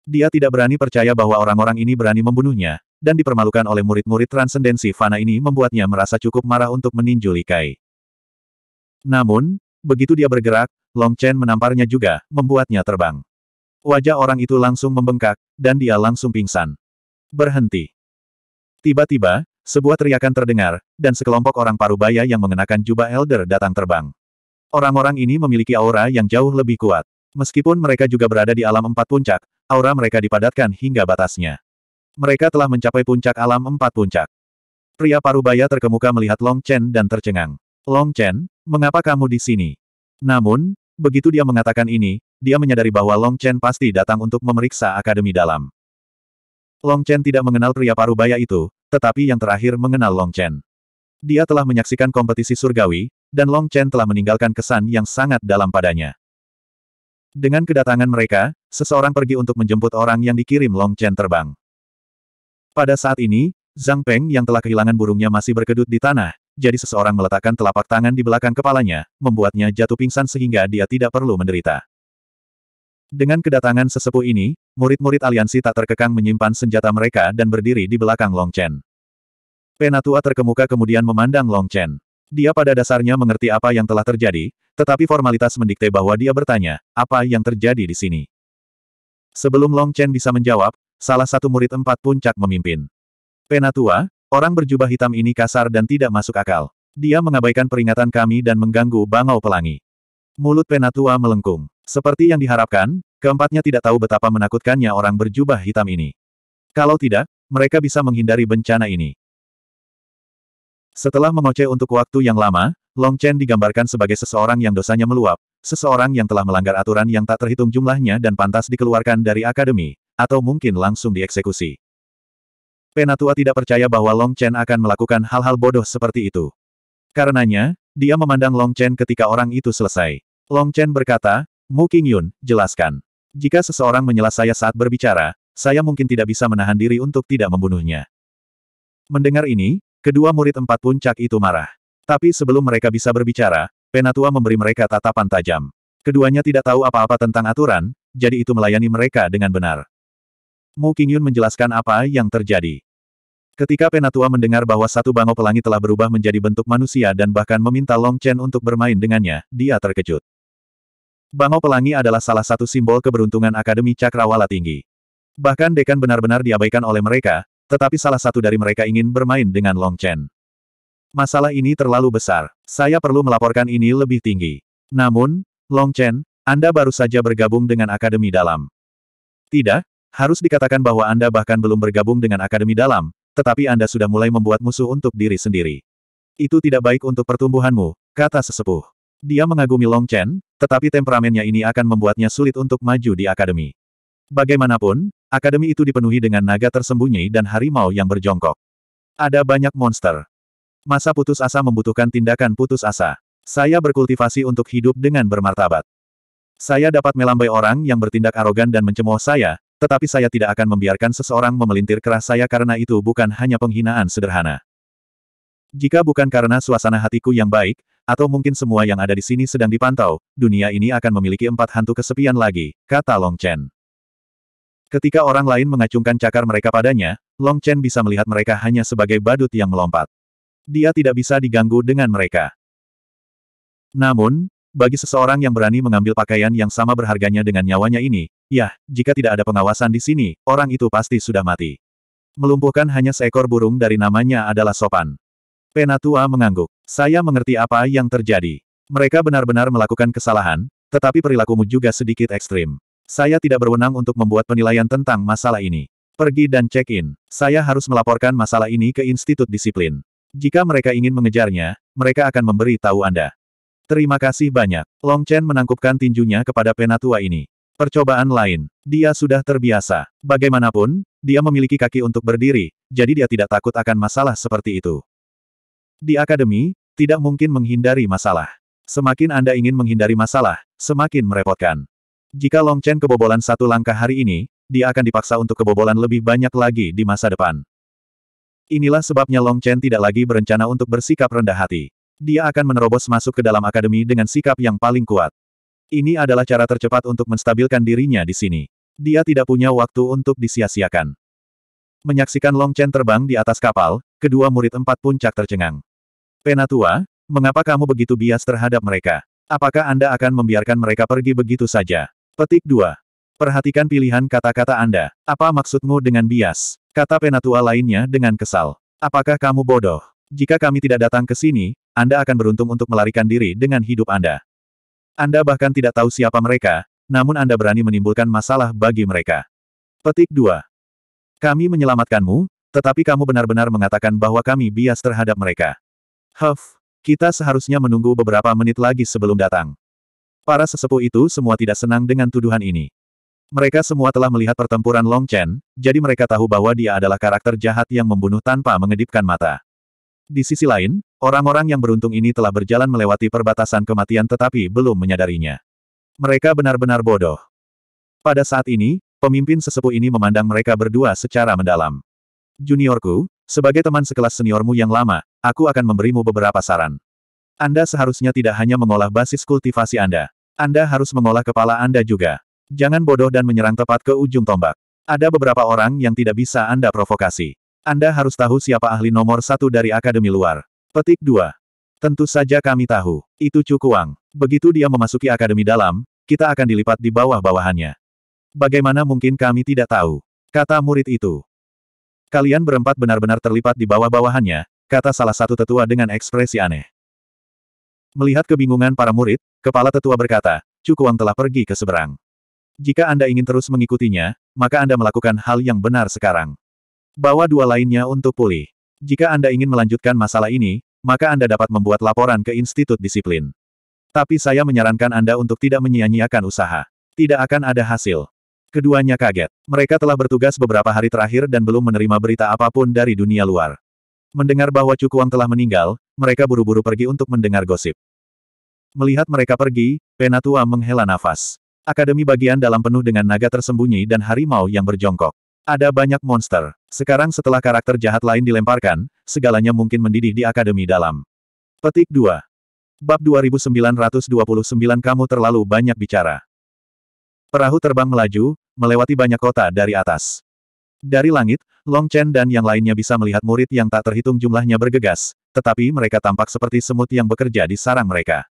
Dia tidak berani percaya bahwa orang-orang ini berani membunuhnya, dan dipermalukan oleh murid-murid transendensi fana ini membuatnya merasa cukup marah untuk meninju Likai. Namun, begitu dia bergerak, Long Chen menamparnya juga, membuatnya terbang. Wajah orang itu langsung membengkak, dan dia langsung pingsan. Berhenti. Tiba-tiba, sebuah teriakan terdengar, dan sekelompok orang parubaya yang mengenakan jubah elder datang terbang. Orang-orang ini memiliki aura yang jauh lebih kuat. Meskipun mereka juga berada di alam empat puncak, aura mereka dipadatkan hingga batasnya. Mereka telah mencapai puncak alam empat puncak. Pria parubaya terkemuka melihat Long Chen dan tercengang. Long Chen, mengapa kamu di sini? Namun, begitu dia mengatakan ini, dia menyadari bahwa Long Chen pasti datang untuk memeriksa Akademi Dalam. Long Chen tidak mengenal pria parubaya itu, tetapi yang terakhir mengenal Long Chen. Dia telah menyaksikan kompetisi surgawi, dan Long Chen telah meninggalkan kesan yang sangat dalam padanya. Dengan kedatangan mereka, seseorang pergi untuk menjemput orang yang dikirim Long Chen terbang. Pada saat ini, Zhang Peng yang telah kehilangan burungnya masih berkedut di tanah, jadi seseorang meletakkan telapak tangan di belakang kepalanya, membuatnya jatuh pingsan sehingga dia tidak perlu menderita. Dengan kedatangan sesepuh ini, murid-murid aliansi tak terkekang menyimpan senjata mereka dan berdiri di belakang Long Chen. Penatua terkemuka kemudian memandang Long Chen. Dia pada dasarnya mengerti apa yang telah terjadi, tetapi formalitas mendikte bahwa dia bertanya, apa yang terjadi di sini. Sebelum Long Chen bisa menjawab, salah satu murid empat puncak memimpin. Penatua, orang berjubah hitam ini kasar dan tidak masuk akal. Dia mengabaikan peringatan kami dan mengganggu bangau pelangi. Mulut Penatua melengkung. Seperti yang diharapkan, keempatnya tidak tahu betapa menakutkannya orang berjubah hitam ini. Kalau tidak, mereka bisa menghindari bencana ini. Setelah mengoceh untuk waktu yang lama, Long Chen digambarkan sebagai seseorang yang dosanya meluap, seseorang yang telah melanggar aturan yang tak terhitung jumlahnya dan pantas dikeluarkan dari akademi, atau mungkin langsung dieksekusi. Penatua tidak percaya bahwa Long Chen akan melakukan hal-hal bodoh seperti itu. Karenanya, dia memandang Long Chen ketika orang itu selesai. Long Chen berkata, Mu Qingyun, jelaskan. Jika seseorang menyela saya saat berbicara, saya mungkin tidak bisa menahan diri untuk tidak membunuhnya. Mendengar ini, Kedua murid empat puncak itu marah. Tapi sebelum mereka bisa berbicara, Penatua memberi mereka tatapan tajam. Keduanya tidak tahu apa-apa tentang aturan, jadi itu melayani mereka dengan benar. Mu Qingyun menjelaskan apa yang terjadi. Ketika Penatua mendengar bahwa satu bangau pelangi telah berubah menjadi bentuk manusia dan bahkan meminta Long Chen untuk bermain dengannya, dia terkejut. Bangau pelangi adalah salah satu simbol keberuntungan Akademi Cakrawala Tinggi. Bahkan dekan benar-benar diabaikan oleh mereka, tetapi salah satu dari mereka ingin bermain dengan Long Chen. Masalah ini terlalu besar. Saya perlu melaporkan ini lebih tinggi. Namun, Long Chen, Anda baru saja bergabung dengan Akademi Dalam. Tidak, harus dikatakan bahwa Anda bahkan belum bergabung dengan Akademi Dalam, tetapi Anda sudah mulai membuat musuh untuk diri sendiri. Itu tidak baik untuk pertumbuhanmu, kata sesepuh. Dia mengagumi Long Chen, tetapi temperamennya ini akan membuatnya sulit untuk maju di akademi. Bagaimanapun, akademi itu dipenuhi dengan naga tersembunyi dan harimau yang berjongkok. Ada banyak monster. Masa putus asa membutuhkan tindakan putus asa. Saya berkultivasi untuk hidup dengan bermartabat. Saya dapat melambai orang yang bertindak arogan dan mencemooh saya, tetapi saya tidak akan membiarkan seseorang memelintir keras saya karena itu bukan hanya penghinaan sederhana. Jika bukan karena suasana hatiku yang baik, atau mungkin semua yang ada di sini sedang dipantau, dunia ini akan memiliki empat hantu kesepian lagi, kata Long Chen. Ketika orang lain mengacungkan cakar mereka padanya, Long Chen bisa melihat mereka hanya sebagai badut yang melompat. Dia tidak bisa diganggu dengan mereka. Namun, bagi seseorang yang berani mengambil pakaian yang sama berharganya dengan nyawanya ini, ya, jika tidak ada pengawasan di sini, orang itu pasti sudah mati. Melumpuhkan hanya seekor burung dari namanya adalah sopan. Penatua mengangguk. Saya mengerti apa yang terjadi. Mereka benar-benar melakukan kesalahan, tetapi perilakumu juga sedikit ekstrim. Saya tidak berwenang untuk membuat penilaian tentang masalah ini. Pergi dan check-in. Saya harus melaporkan masalah ini ke Institut Disiplin. Jika mereka ingin mengejarnya, mereka akan memberi tahu Anda. Terima kasih banyak. Long Chen menangkupkan tinjunya kepada penatua ini. Percobaan lain. Dia sudah terbiasa. Bagaimanapun, dia memiliki kaki untuk berdiri, jadi dia tidak takut akan masalah seperti itu. Di akademi, tidak mungkin menghindari masalah. Semakin Anda ingin menghindari masalah, semakin merepotkan. Jika Long Chen kebobolan satu langkah hari ini, dia akan dipaksa untuk kebobolan lebih banyak lagi di masa depan. Inilah sebabnya Long Chen tidak lagi berencana untuk bersikap rendah hati. Dia akan menerobos masuk ke dalam akademi dengan sikap yang paling kuat. Ini adalah cara tercepat untuk menstabilkan dirinya di sini. Dia tidak punya waktu untuk disia-siakan. Menyaksikan Long Chen terbang di atas kapal, kedua murid empat puncak tercengang. Penatua, mengapa kamu begitu bias terhadap mereka? Apakah Anda akan membiarkan mereka pergi begitu saja? Petik 2. Perhatikan pilihan kata-kata Anda. Apa maksudmu dengan bias? Kata penatua lainnya dengan kesal. Apakah kamu bodoh? Jika kami tidak datang ke sini, Anda akan beruntung untuk melarikan diri dengan hidup Anda. Anda bahkan tidak tahu siapa mereka, namun Anda berani menimbulkan masalah bagi mereka. Petik 2. Kami menyelamatkanmu, tetapi kamu benar-benar mengatakan bahwa kami bias terhadap mereka. Huff, kita seharusnya menunggu beberapa menit lagi sebelum datang. Para sesepuh itu semua tidak senang dengan tuduhan ini. Mereka semua telah melihat pertempuran Long Chen, jadi mereka tahu bahwa dia adalah karakter jahat yang membunuh tanpa mengedipkan mata. Di sisi lain, orang-orang yang beruntung ini telah berjalan melewati perbatasan kematian tetapi belum menyadarinya. Mereka benar-benar bodoh. Pada saat ini, pemimpin sesepuh ini memandang mereka berdua secara mendalam. Juniorku, sebagai teman sekelas seniormu yang lama, aku akan memberimu beberapa saran. Anda seharusnya tidak hanya mengolah basis kultivasi Anda. Anda harus mengolah kepala Anda juga. Jangan bodoh dan menyerang tepat ke ujung tombak. Ada beberapa orang yang tidak bisa Anda provokasi. Anda harus tahu siapa ahli nomor satu dari akademi luar. Petik 2. Tentu saja kami tahu. Itu Cukuang. Begitu dia memasuki akademi dalam, kita akan dilipat di bawah-bawahannya. Bagaimana mungkin kami tidak tahu? Kata murid itu. Kalian berempat benar-benar terlipat di bawah-bawahannya, kata salah satu tetua dengan ekspresi aneh. Melihat kebingungan para murid, kepala tetua berkata, Cukuang telah pergi ke seberang. Jika Anda ingin terus mengikutinya, maka Anda melakukan hal yang benar sekarang. Bawa dua lainnya untuk pulih. Jika Anda ingin melanjutkan masalah ini, maka Anda dapat membuat laporan ke Institut Disiplin. Tapi saya menyarankan Anda untuk tidak menyia-nyiakan usaha. Tidak akan ada hasil. Keduanya kaget. Mereka telah bertugas beberapa hari terakhir dan belum menerima berita apa pun dari dunia luar. Mendengar bahwa Cukuang telah meninggal, mereka buru-buru pergi untuk mendengar gosip. Melihat mereka pergi, Penatua menghela nafas. Akademi bagian dalam penuh dengan naga tersembunyi dan harimau yang berjongkok. Ada banyak monster. Sekarang setelah karakter jahat lain dilemparkan, segalanya mungkin mendidih di akademi dalam. Petik 2. Bab 2929 Kamu terlalu banyak bicara. Perahu terbang melaju, melewati banyak kota dari atas. Dari langit, Long Chen dan yang lainnya bisa melihat murid yang tak terhitung jumlahnya bergegas, tetapi mereka tampak seperti semut yang bekerja di sarang mereka.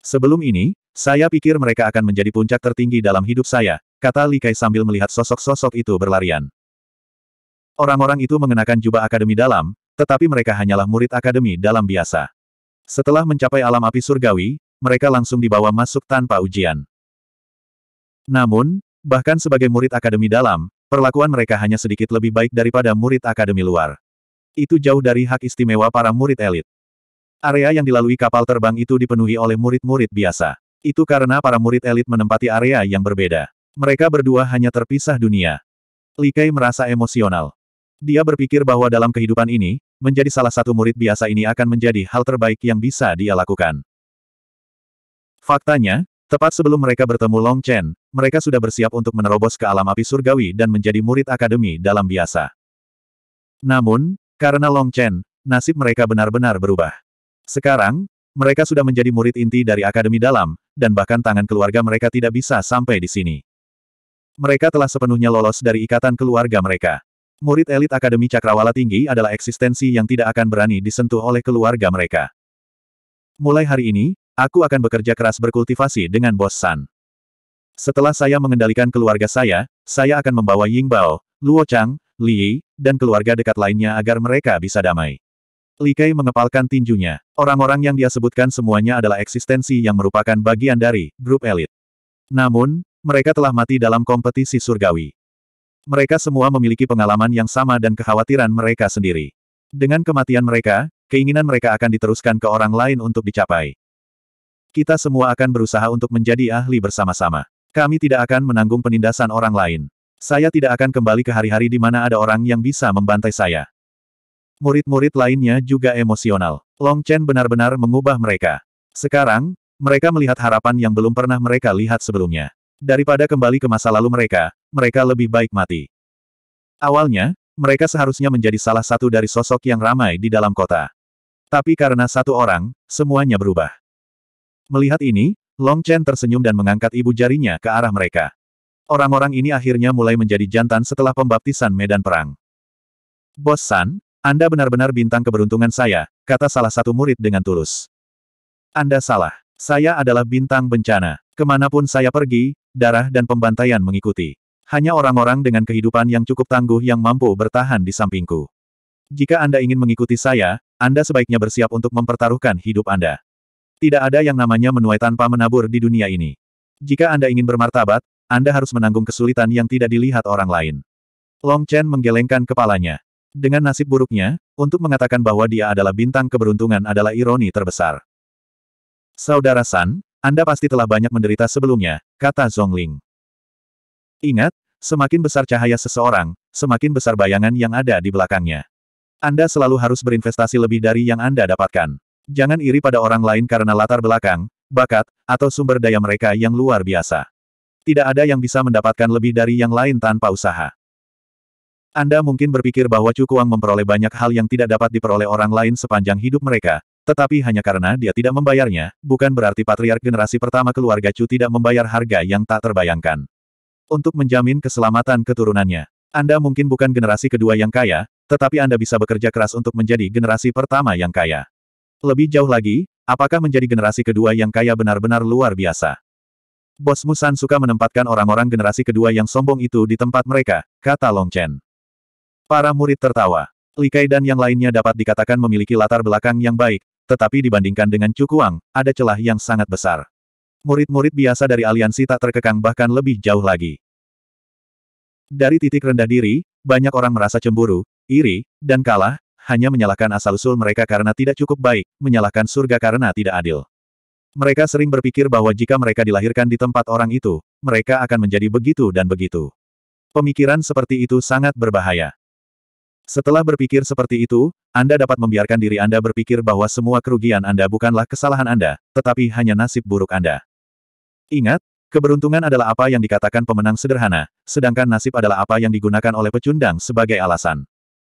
Sebelum ini, saya pikir mereka akan menjadi puncak tertinggi dalam hidup saya, kata Li Kai sambil melihat sosok-sosok itu berlarian. Orang-orang itu mengenakan jubah akademi dalam, tetapi mereka hanyalah murid akademi dalam biasa. Setelah mencapai alam api surgawi, mereka langsung dibawa masuk tanpa ujian. Namun, bahkan sebagai murid akademi dalam, perlakuan mereka hanya sedikit lebih baik daripada murid akademi luar. Itu jauh dari hak istimewa para murid elit. Area yang dilalui kapal terbang itu dipenuhi oleh murid-murid biasa. Itu karena para murid elit menempati area yang berbeda. Mereka berdua hanya terpisah dunia. Li Kei merasa emosional. Dia berpikir bahwa dalam kehidupan ini, menjadi salah satu murid biasa ini akan menjadi hal terbaik yang bisa dia lakukan. Faktanya, Tepat sebelum mereka bertemu Long Chen, mereka sudah bersiap untuk menerobos ke alam api surgawi dan menjadi murid akademi dalam biasa. Namun, karena Long Chen, nasib mereka benar-benar berubah. Sekarang, mereka sudah menjadi murid inti dari Akademi Dalam, dan bahkan tangan keluarga mereka tidak bisa sampai di sini. Mereka telah sepenuhnya lolos dari ikatan keluarga mereka. Murid elit Akademi Cakrawala Tinggi adalah eksistensi yang tidak akan berani disentuh oleh keluarga mereka. Mulai hari ini, aku akan bekerja keras berkultivasi dengan Bos San. Setelah saya mengendalikan keluarga saya, saya akan membawa Ying Bao, Luo Chang, Li Yi, dan keluarga dekat lainnya agar mereka bisa damai. Li Kei mengepalkan tinjunya. Orang-orang yang dia sebutkan semuanya adalah eksistensi yang merupakan bagian dari grup elit. Namun, mereka telah mati dalam kompetisi surgawi. Mereka semua memiliki pengalaman yang sama dan kekhawatiran mereka sendiri. Dengan kematian mereka, keinginan mereka akan diteruskan ke orang lain untuk dicapai. Kita semua akan berusaha untuk menjadi ahli bersama-sama. Kami tidak akan menanggung penindasan orang lain. Saya tidak akan kembali ke hari-hari di mana ada orang yang bisa membantai saya. Murid-murid lainnya juga emosional. Long Chen benar-benar mengubah mereka. Sekarang, mereka melihat harapan yang belum pernah mereka lihat sebelumnya. Daripada kembali ke masa lalu mereka, mereka lebih baik mati. Awalnya, mereka seharusnya menjadi salah satu dari sosok yang ramai di dalam kota. Tapi karena satu orang, semuanya berubah. Melihat ini, Long Chen tersenyum dan mengangkat ibu jarinya ke arah mereka. Orang-orang ini akhirnya mulai menjadi jantan setelah pembaptisan medan perang. Bos San, Anda benar-benar bintang keberuntungan saya, kata salah satu murid dengan tulus. Anda salah. Saya adalah bintang bencana. Ke mana pun saya pergi, darah dan pembantaian mengikuti. Hanya orang-orang dengan kehidupan yang cukup tangguh yang mampu bertahan di sampingku. Jika Anda ingin mengikuti saya, Anda sebaiknya bersiap untuk mempertaruhkan hidup Anda. Tidak ada yang namanya menuai tanpa menabur di dunia ini. Jika Anda ingin bermartabat, Anda harus menanggung kesulitan yang tidak dilihat orang lain. Long Chen menggelengkan kepalanya. Dengan nasib buruknya, untuk mengatakan bahwa dia adalah bintang keberuntungan adalah ironi terbesar. Saudara San, Anda pasti telah banyak menderita sebelumnya, kata Zhongling. Ingat, semakin besar cahaya seseorang, semakin besar bayangan yang ada di belakangnya. Anda selalu harus berinvestasi lebih dari yang Anda dapatkan. Jangan iri pada orang lain karena latar belakang, bakat, atau sumber daya mereka yang luar biasa. Tidak ada yang bisa mendapatkan lebih dari yang lain tanpa usaha. Anda mungkin berpikir bahwa Cukuang memperoleh banyak hal yang tidak dapat diperoleh orang lain sepanjang hidup mereka, tetapi hanya karena dia tidak membayarnya, bukan berarti patriark generasi pertama keluarga Chu tidak membayar harga yang tak terbayangkan. Untuk menjamin keselamatan keturunannya. Anda mungkin bukan generasi kedua yang kaya, tetapi Anda bisa bekerja keras untuk menjadi generasi pertama yang kaya. Lebih jauh lagi, apakah menjadi generasi kedua yang kaya benar-benar luar biasa? Bos Musan suka menempatkan orang-orang generasi kedua yang sombong itu di tempat mereka, kata Long Chen. Para murid tertawa. Li Kai dan yang lainnya dapat dikatakan memiliki latar belakang yang baik, tetapi dibandingkan dengan Cukuang, ada celah yang sangat besar. Murid-murid biasa dari aliansi tak terkekang bahkan lebih jauh lagi. Dari titik rendah diri, banyak orang merasa cemburu, iri, dan kalah, hanya menyalahkan asal-usul mereka karena tidak cukup baik, menyalahkan surga karena tidak adil. Mereka sering berpikir bahwa jika mereka dilahirkan di tempat orang itu, mereka akan menjadi begitu dan begitu. Pemikiran seperti itu sangat berbahaya. Setelah berpikir seperti itu, Anda dapat membiarkan diri Anda berpikir bahwa semua kerugian Anda bukanlah kesalahan Anda, tetapi hanya nasib buruk Anda. Ingat, keberuntungan adalah apa yang dikatakan pemenang sederhana, sedangkan nasib adalah apa yang digunakan oleh pecundang sebagai alasan.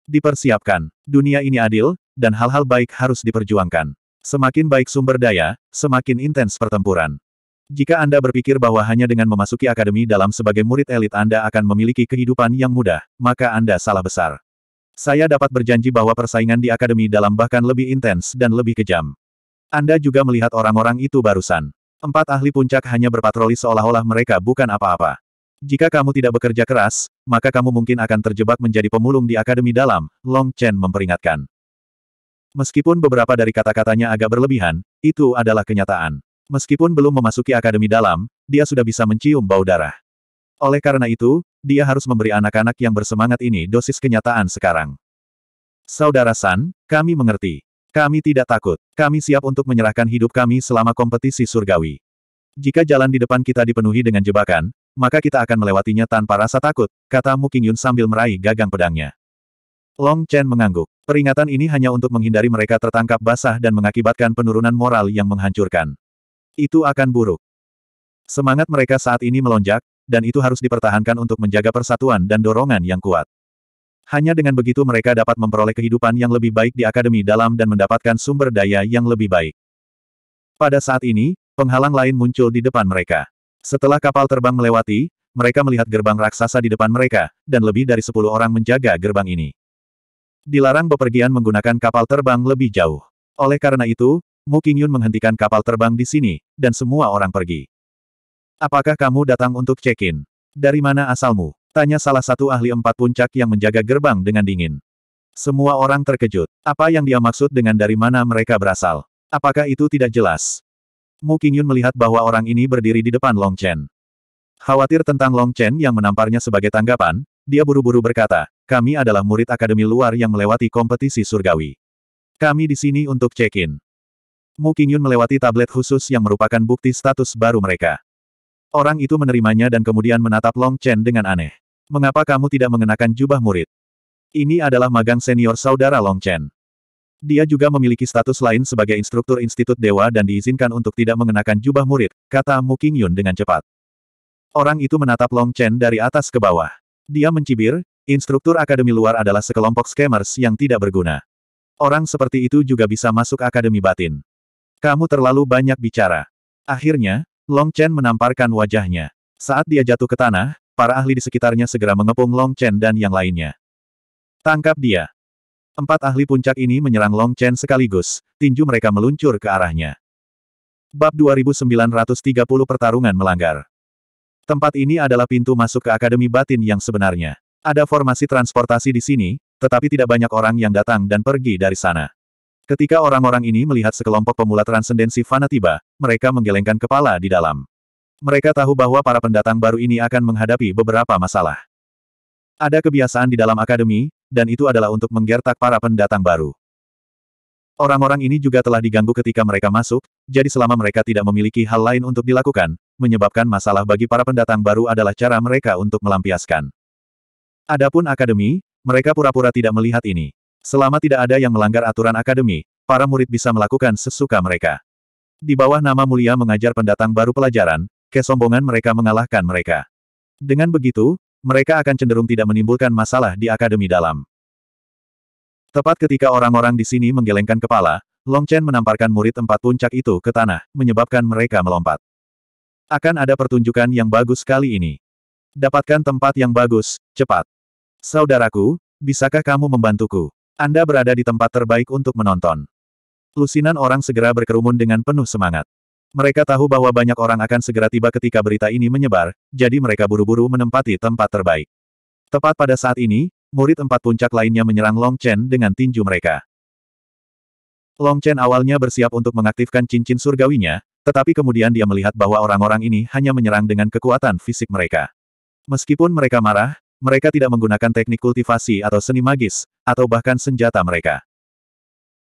Dipersiapkan, dunia ini adil, dan hal-hal baik harus diperjuangkan. Semakin baik sumber daya, semakin intens pertempuran. Jika Anda berpikir bahwa hanya dengan memasuki akademi dalam sebagai murid elit Anda akan memiliki kehidupan yang mudah, maka Anda salah besar. Saya dapat berjanji bahwa persaingan di akademi dalam bahkan lebih intens dan lebih kejam. Anda juga melihat orang-orang itu barusan. Empat ahli puncak hanya berpatroli seolah-olah mereka bukan apa-apa. Jika kamu tidak bekerja keras, maka kamu mungkin akan terjebak menjadi pemulung di akademi dalam, Long Chen memperingatkan. Meskipun beberapa dari kata-katanya agak berlebihan, itu adalah kenyataan. Meskipun belum memasuki akademi dalam, dia sudah bisa mencium bau darah. Oleh karena itu, dia harus memberi anak-anak yang bersemangat ini dosis kenyataan sekarang. Saudara San, kami mengerti. Kami tidak takut. Kami siap untuk menyerahkan hidup kami selama kompetisi surgawi. Jika jalan di depan kita dipenuhi dengan jebakan, maka kita akan melewatinya tanpa rasa takut, kata Mu Qingyun sambil meraih gagang pedangnya. Long Chen mengangguk. Peringatan ini hanya untuk menghindari mereka tertangkap basah dan mengakibatkan penurunan moral yang menghancurkan. Itu akan buruk. Semangat mereka saat ini melonjak, dan itu harus dipertahankan untuk menjaga persatuan dan dorongan yang kuat. Hanya dengan begitu mereka dapat memperoleh kehidupan yang lebih baik di Akademi Dalam dan mendapatkan sumber daya yang lebih baik. Pada saat ini, penghalang lain muncul di depan mereka. Setelah kapal terbang melewati, mereka melihat gerbang raksasa di depan mereka, dan lebih dari sepuluh orang menjaga gerbang ini. Dilarang bepergian menggunakan kapal terbang lebih jauh. Oleh karena itu, Mu Qingyun menghentikan kapal terbang di sini, dan semua orang pergi. Apakah kamu datang untuk check-in? Dari mana asalmu? Tanya salah satu ahli empat puncak yang menjaga gerbang dengan dingin. Semua orang terkejut. Apa yang dia maksud dengan dari mana mereka berasal? Apakah itu tidak jelas? Mu Qingyun melihat bahwa orang ini berdiri di depan Long Chen. Khawatir tentang Long Chen yang menamparnya sebagai tanggapan, dia buru-buru berkata, kami adalah murid akademi luar yang melewati kompetisi surgawi. Kami di sini untuk check-in. Mu Qingyun melewati tablet khusus yang merupakan bukti status baru mereka. Orang itu menerimanya dan kemudian menatap Long Chen dengan aneh. Mengapa kamu tidak mengenakan jubah murid? Ini adalah magang senior saudara Long Chen. Dia juga memiliki status lain sebagai instruktur Institut Dewa dan diizinkan untuk tidak mengenakan jubah murid, kata Mu Qingyun dengan cepat. Orang itu menatap Long Chen dari atas ke bawah. Dia mencibir, instruktur akademi luar adalah sekelompok scammers yang tidak berguna. Orang seperti itu juga bisa masuk akademi batin. Kamu terlalu banyak bicara. Akhirnya, Long Chen menamparkan wajahnya. Saat dia jatuh ke tanah, para ahli di sekitarnya segera mengepung Long Chen dan yang lainnya. Tangkap dia. Empat ahli puncak ini menyerang Long Chen sekaligus, tinju mereka meluncur ke arahnya. Bab 2930 Pertarungan Melanggar Tempat ini adalah pintu masuk ke Akademi Batin yang sebenarnya. Ada formasi transportasi di sini, tetapi tidak banyak orang yang datang dan pergi dari sana. Ketika orang-orang ini melihat sekelompok pemula transendensi fana tiba, mereka menggelengkan kepala di dalam. Mereka tahu bahwa para pendatang baru ini akan menghadapi beberapa masalah. Ada kebiasaan di dalam akademi, dan itu adalah untuk menggertak para pendatang baru. Orang-orang ini juga telah diganggu ketika mereka masuk, jadi selama mereka tidak memiliki hal lain untuk dilakukan, menyebabkan masalah bagi para pendatang baru adalah cara mereka untuk melampiaskan. Adapun akademi, mereka pura-pura tidak melihat ini. Selama tidak ada yang melanggar aturan akademi, para murid bisa melakukan sesuka mereka. Di bawah nama mulia mengajar pendatang baru pelajaran, kesombongan mereka mengalahkan mereka. Dengan begitu, mereka akan cenderung tidak menimbulkan masalah di akademi dalam. Tepat ketika orang-orang di sini menggelengkan kepala, Long Chen menamparkan murid empat puncak itu ke tanah, menyebabkan mereka melompat. Akan ada pertunjukan yang bagus kali ini. Dapatkan tempat yang bagus, cepat. Saudaraku, bisakah kamu membantuku? Anda berada di tempat terbaik untuk menonton. Lusinan orang segera berkerumun dengan penuh semangat. Mereka tahu bahwa banyak orang akan segera tiba ketika berita ini menyebar, jadi mereka buru-buru menempati tempat terbaik. Tepat pada saat ini, murid empat puncak lainnya menyerang Long Chen dengan tinju mereka. Long Chen awalnya bersiap untuk mengaktifkan cincin surgawinya, tetapi kemudian dia melihat bahwa orang-orang ini hanya menyerang dengan kekuatan fisik mereka. Meskipun mereka marah, mereka tidak menggunakan teknik kultivasi atau seni magis, atau bahkan senjata mereka.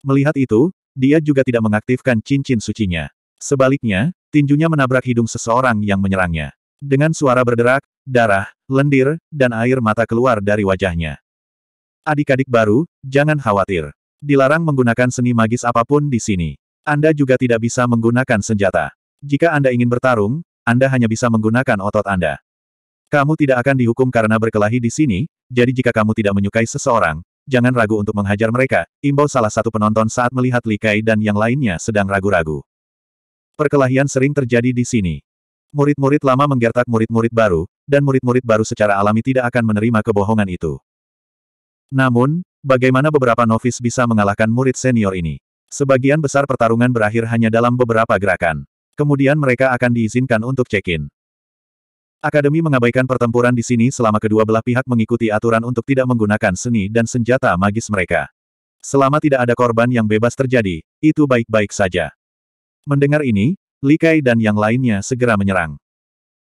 Melihat itu, dia juga tidak mengaktifkan cincin sucinya. Sebaliknya, tinjunya menabrak hidung seseorang yang menyerangnya. Dengan suara berderak, darah, lendir, dan air mata keluar dari wajahnya. Adik-adik baru, jangan khawatir. Dilarang menggunakan seni magis apa pun di sini. Anda juga tidak bisa menggunakan senjata. Jika Anda ingin bertarung, Anda hanya bisa menggunakan otot Anda. Kamu tidak akan dihukum karena berkelahi di sini, jadi jika kamu tidak menyukai seseorang, jangan ragu untuk menghajar mereka, imbau salah satu penonton saat melihat Li Kai dan yang lainnya sedang ragu-ragu. Perkelahian sering terjadi di sini. Murid-murid lama menggertak murid-murid baru, dan murid-murid baru secara alami tidak akan menerima kebohongan itu. Namun, bagaimana beberapa novis bisa mengalahkan murid senior ini? Sebagian besar pertarungan berakhir hanya dalam beberapa gerakan. Kemudian mereka akan diizinkan untuk check-in. Akademi mengabaikan pertempuran di sini selama kedua belah pihak mengikuti aturan untuk tidak menggunakan seni dan senjata magis mereka. Selama tidak ada korban yang bebas terjadi, itu baik-baik saja. Mendengar ini, Li Kai dan yang lainnya segera menyerang.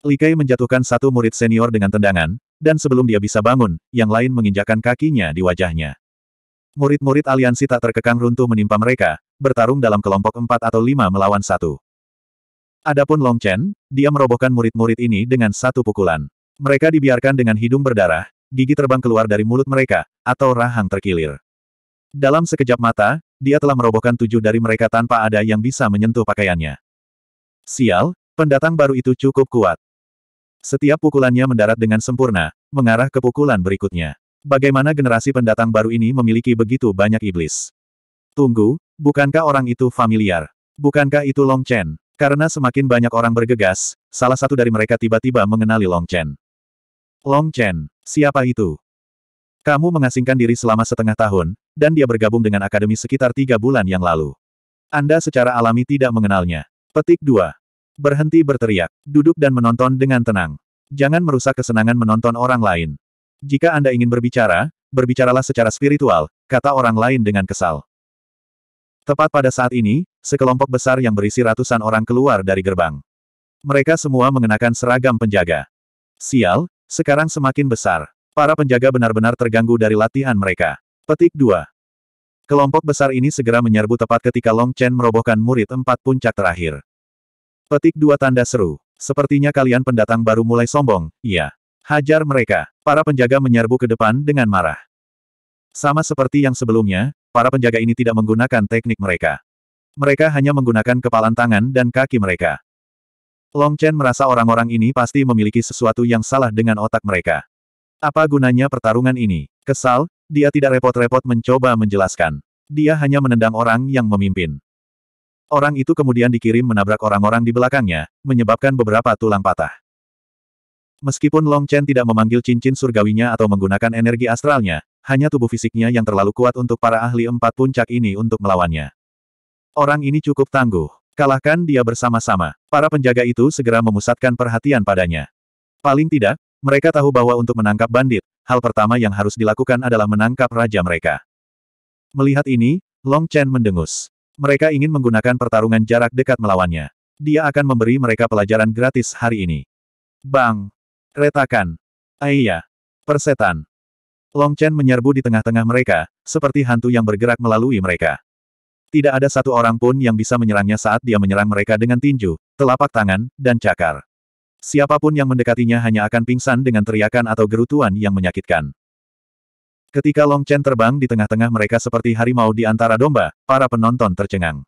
Li Kai menjatuhkan satu murid senior dengan tendangan, dan sebelum dia bisa bangun, yang lain menginjakan kakinya di wajahnya. Murid-murid aliansi tak terkekang runtuh menimpa mereka, bertarung dalam kelompok empat atau lima melawan satu. Adapun Long Chen, dia merobohkan murid-murid ini dengan satu pukulan. Mereka dibiarkan dengan hidung berdarah, gigi terbang keluar dari mulut mereka, atau rahang terkilir. Dalam sekejap mata, dia telah merobohkan tujuh dari mereka tanpa ada yang bisa menyentuh pakaiannya. Sial, Pendatang baru itu cukup kuat. Setiap pukulannya mendarat dengan sempurna, mengarah ke pukulan berikutnya. Bagaimana generasi pendatang baru ini memiliki begitu banyak iblis? Tunggu, bukankah orang itu familiar? Bukankah itu Long Chen? Karena semakin banyak orang bergegas, salah satu dari mereka tiba-tiba mengenali Long Chen. Long Chen, siapa itu? Kamu mengasingkan diri selama setengah tahun, dan dia bergabung dengan akademi sekitar tiga bulan yang lalu. Anda secara alami tidak mengenalnya. Petik 2. Berhenti berteriak, duduk dan menonton dengan tenang. Jangan merusak kesenangan menonton orang lain. Jika Anda ingin berbicara, berbicaralah secara spiritual, kata orang lain dengan kesal. Tepat pada saat ini, sekelompok besar yang berisi ratusan orang keluar dari gerbang. Mereka semua mengenakan seragam penjaga. Sial, sekarang semakin besar. Para penjaga benar-benar terganggu dari latihan mereka. Petik 2. Kelompok besar ini segera menyerbu tepat ketika Long Chen merobohkan murid empat puncak terakhir. Petik dua tanda seru. Sepertinya kalian pendatang baru mulai sombong, iya. Hajar mereka. Para penjaga menyerbu ke depan dengan marah. Sama seperti yang sebelumnya, para penjaga ini tidak menggunakan teknik mereka. Mereka hanya menggunakan kepalan tangan dan kaki mereka. Long Chen merasa orang-orang ini pasti memiliki sesuatu yang salah dengan otak mereka. Apa gunanya pertarungan ini? Kesal, dia tidak repot-repot mencoba menjelaskan. Dia hanya menendang orang yang memimpin. Orang itu kemudian dikirim menabrak orang-orang di belakangnya, menyebabkan beberapa tulang patah. Meskipun Long Chen tidak memanggil cincin surgawinya atau menggunakan energi astralnya, hanya tubuh fisiknya yang terlalu kuat untuk para ahli empat puncak ini untuk melawannya. Orang ini cukup tangguh. Kalahkan dia bersama-sama. Para penjaga itu segera memusatkan perhatian padanya. Paling tidak, mereka tahu bahwa untuk menangkap bandit, hal pertama yang harus dilakukan adalah menangkap raja mereka. Melihat ini, Long Chen mendengus. Mereka ingin menggunakan pertarungan jarak dekat melawannya. Dia akan memberi mereka pelajaran gratis hari ini. Bang! Retakan! Aiya! Persetan! Long Chen menyerbu di tengah-tengah mereka, seperti hantu yang bergerak melalui mereka. Tidak ada satu orang pun yang bisa menyerangnya saat dia menyerang mereka dengan tinju, telapak tangan, dan cakar. Siapa pun yang mendekatinya hanya akan pingsan dengan teriakan atau gerutuan yang menyakitkan. Ketika Long Chen terbang di tengah-tengah mereka seperti harimau di antara domba, para penonton tercengang.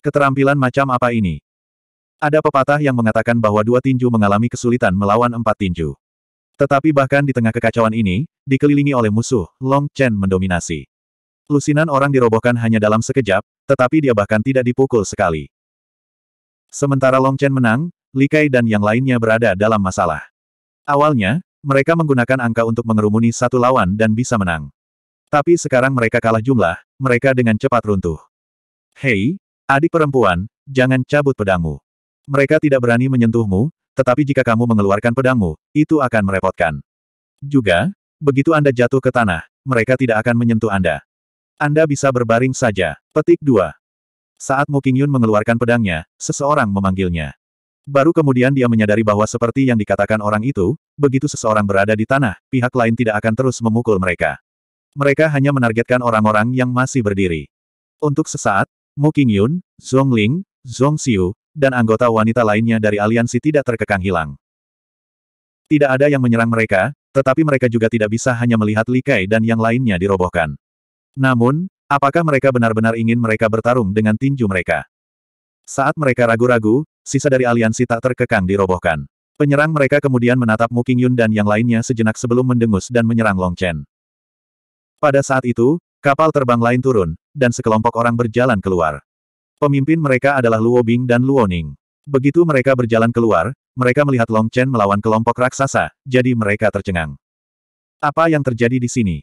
Keterampilan macam apa ini? Ada pepatah yang mengatakan bahwa dua tinju mengalami kesulitan melawan empat tinju. Tetapi bahkan di tengah kekacauan ini, dikelilingi oleh musuh, Long Chen mendominasi. Lusinan orang dirobohkan hanya dalam sekejap, tetapi dia bahkan tidak dipukul sekali. Sementara Long Chen menang, Li Kai dan yang lainnya berada dalam masalah. Awalnya, mereka menggunakan angka untuk mengerumuni satu lawan dan bisa menang. Tapi sekarang mereka kalah jumlah, mereka dengan cepat runtuh. Hei, adik perempuan, jangan cabut pedangmu. Mereka tidak berani menyentuhmu, tetapi jika kamu mengeluarkan pedangmu, itu akan merepotkan. Juga, begitu Anda jatuh ke tanah, mereka tidak akan menyentuh Anda. Anda bisa berbaring saja. Petik 2. Saat Mu Qingyun mengeluarkan pedangnya, seseorang memanggilnya. Baru kemudian dia menyadari bahwa seperti yang dikatakan orang itu, begitu seseorang berada di tanah, pihak lain tidak akan terus memukul mereka. Mereka hanya menargetkan orang-orang yang masih berdiri. Untuk sesaat, Mu Qingyun, Zhong Ling, Zhong Xiu, dan anggota wanita lainnya dari aliansi tidak terkekang hilang. Tidak ada yang menyerang mereka, tetapi mereka juga tidak bisa hanya melihat Li Kai dan yang lainnya dirobohkan. Namun, apakah mereka benar-benar ingin mereka bertarung dengan tinju mereka? Saat mereka ragu-ragu, sisa dari aliansi tak terkekang dirobohkan. Penyerang mereka kemudian menatap Mu Qingyun dan yang lainnya sejenak sebelum mendengus dan menyerang Long Chen. Pada saat itu, kapal terbang lain turun, dan sekelompok orang berjalan keluar. Pemimpin mereka adalah Luo Bing dan Luo Ning. Begitu mereka berjalan keluar, mereka melihat Long Chen melawan kelompok raksasa, jadi mereka tercengang. Apa yang terjadi di sini?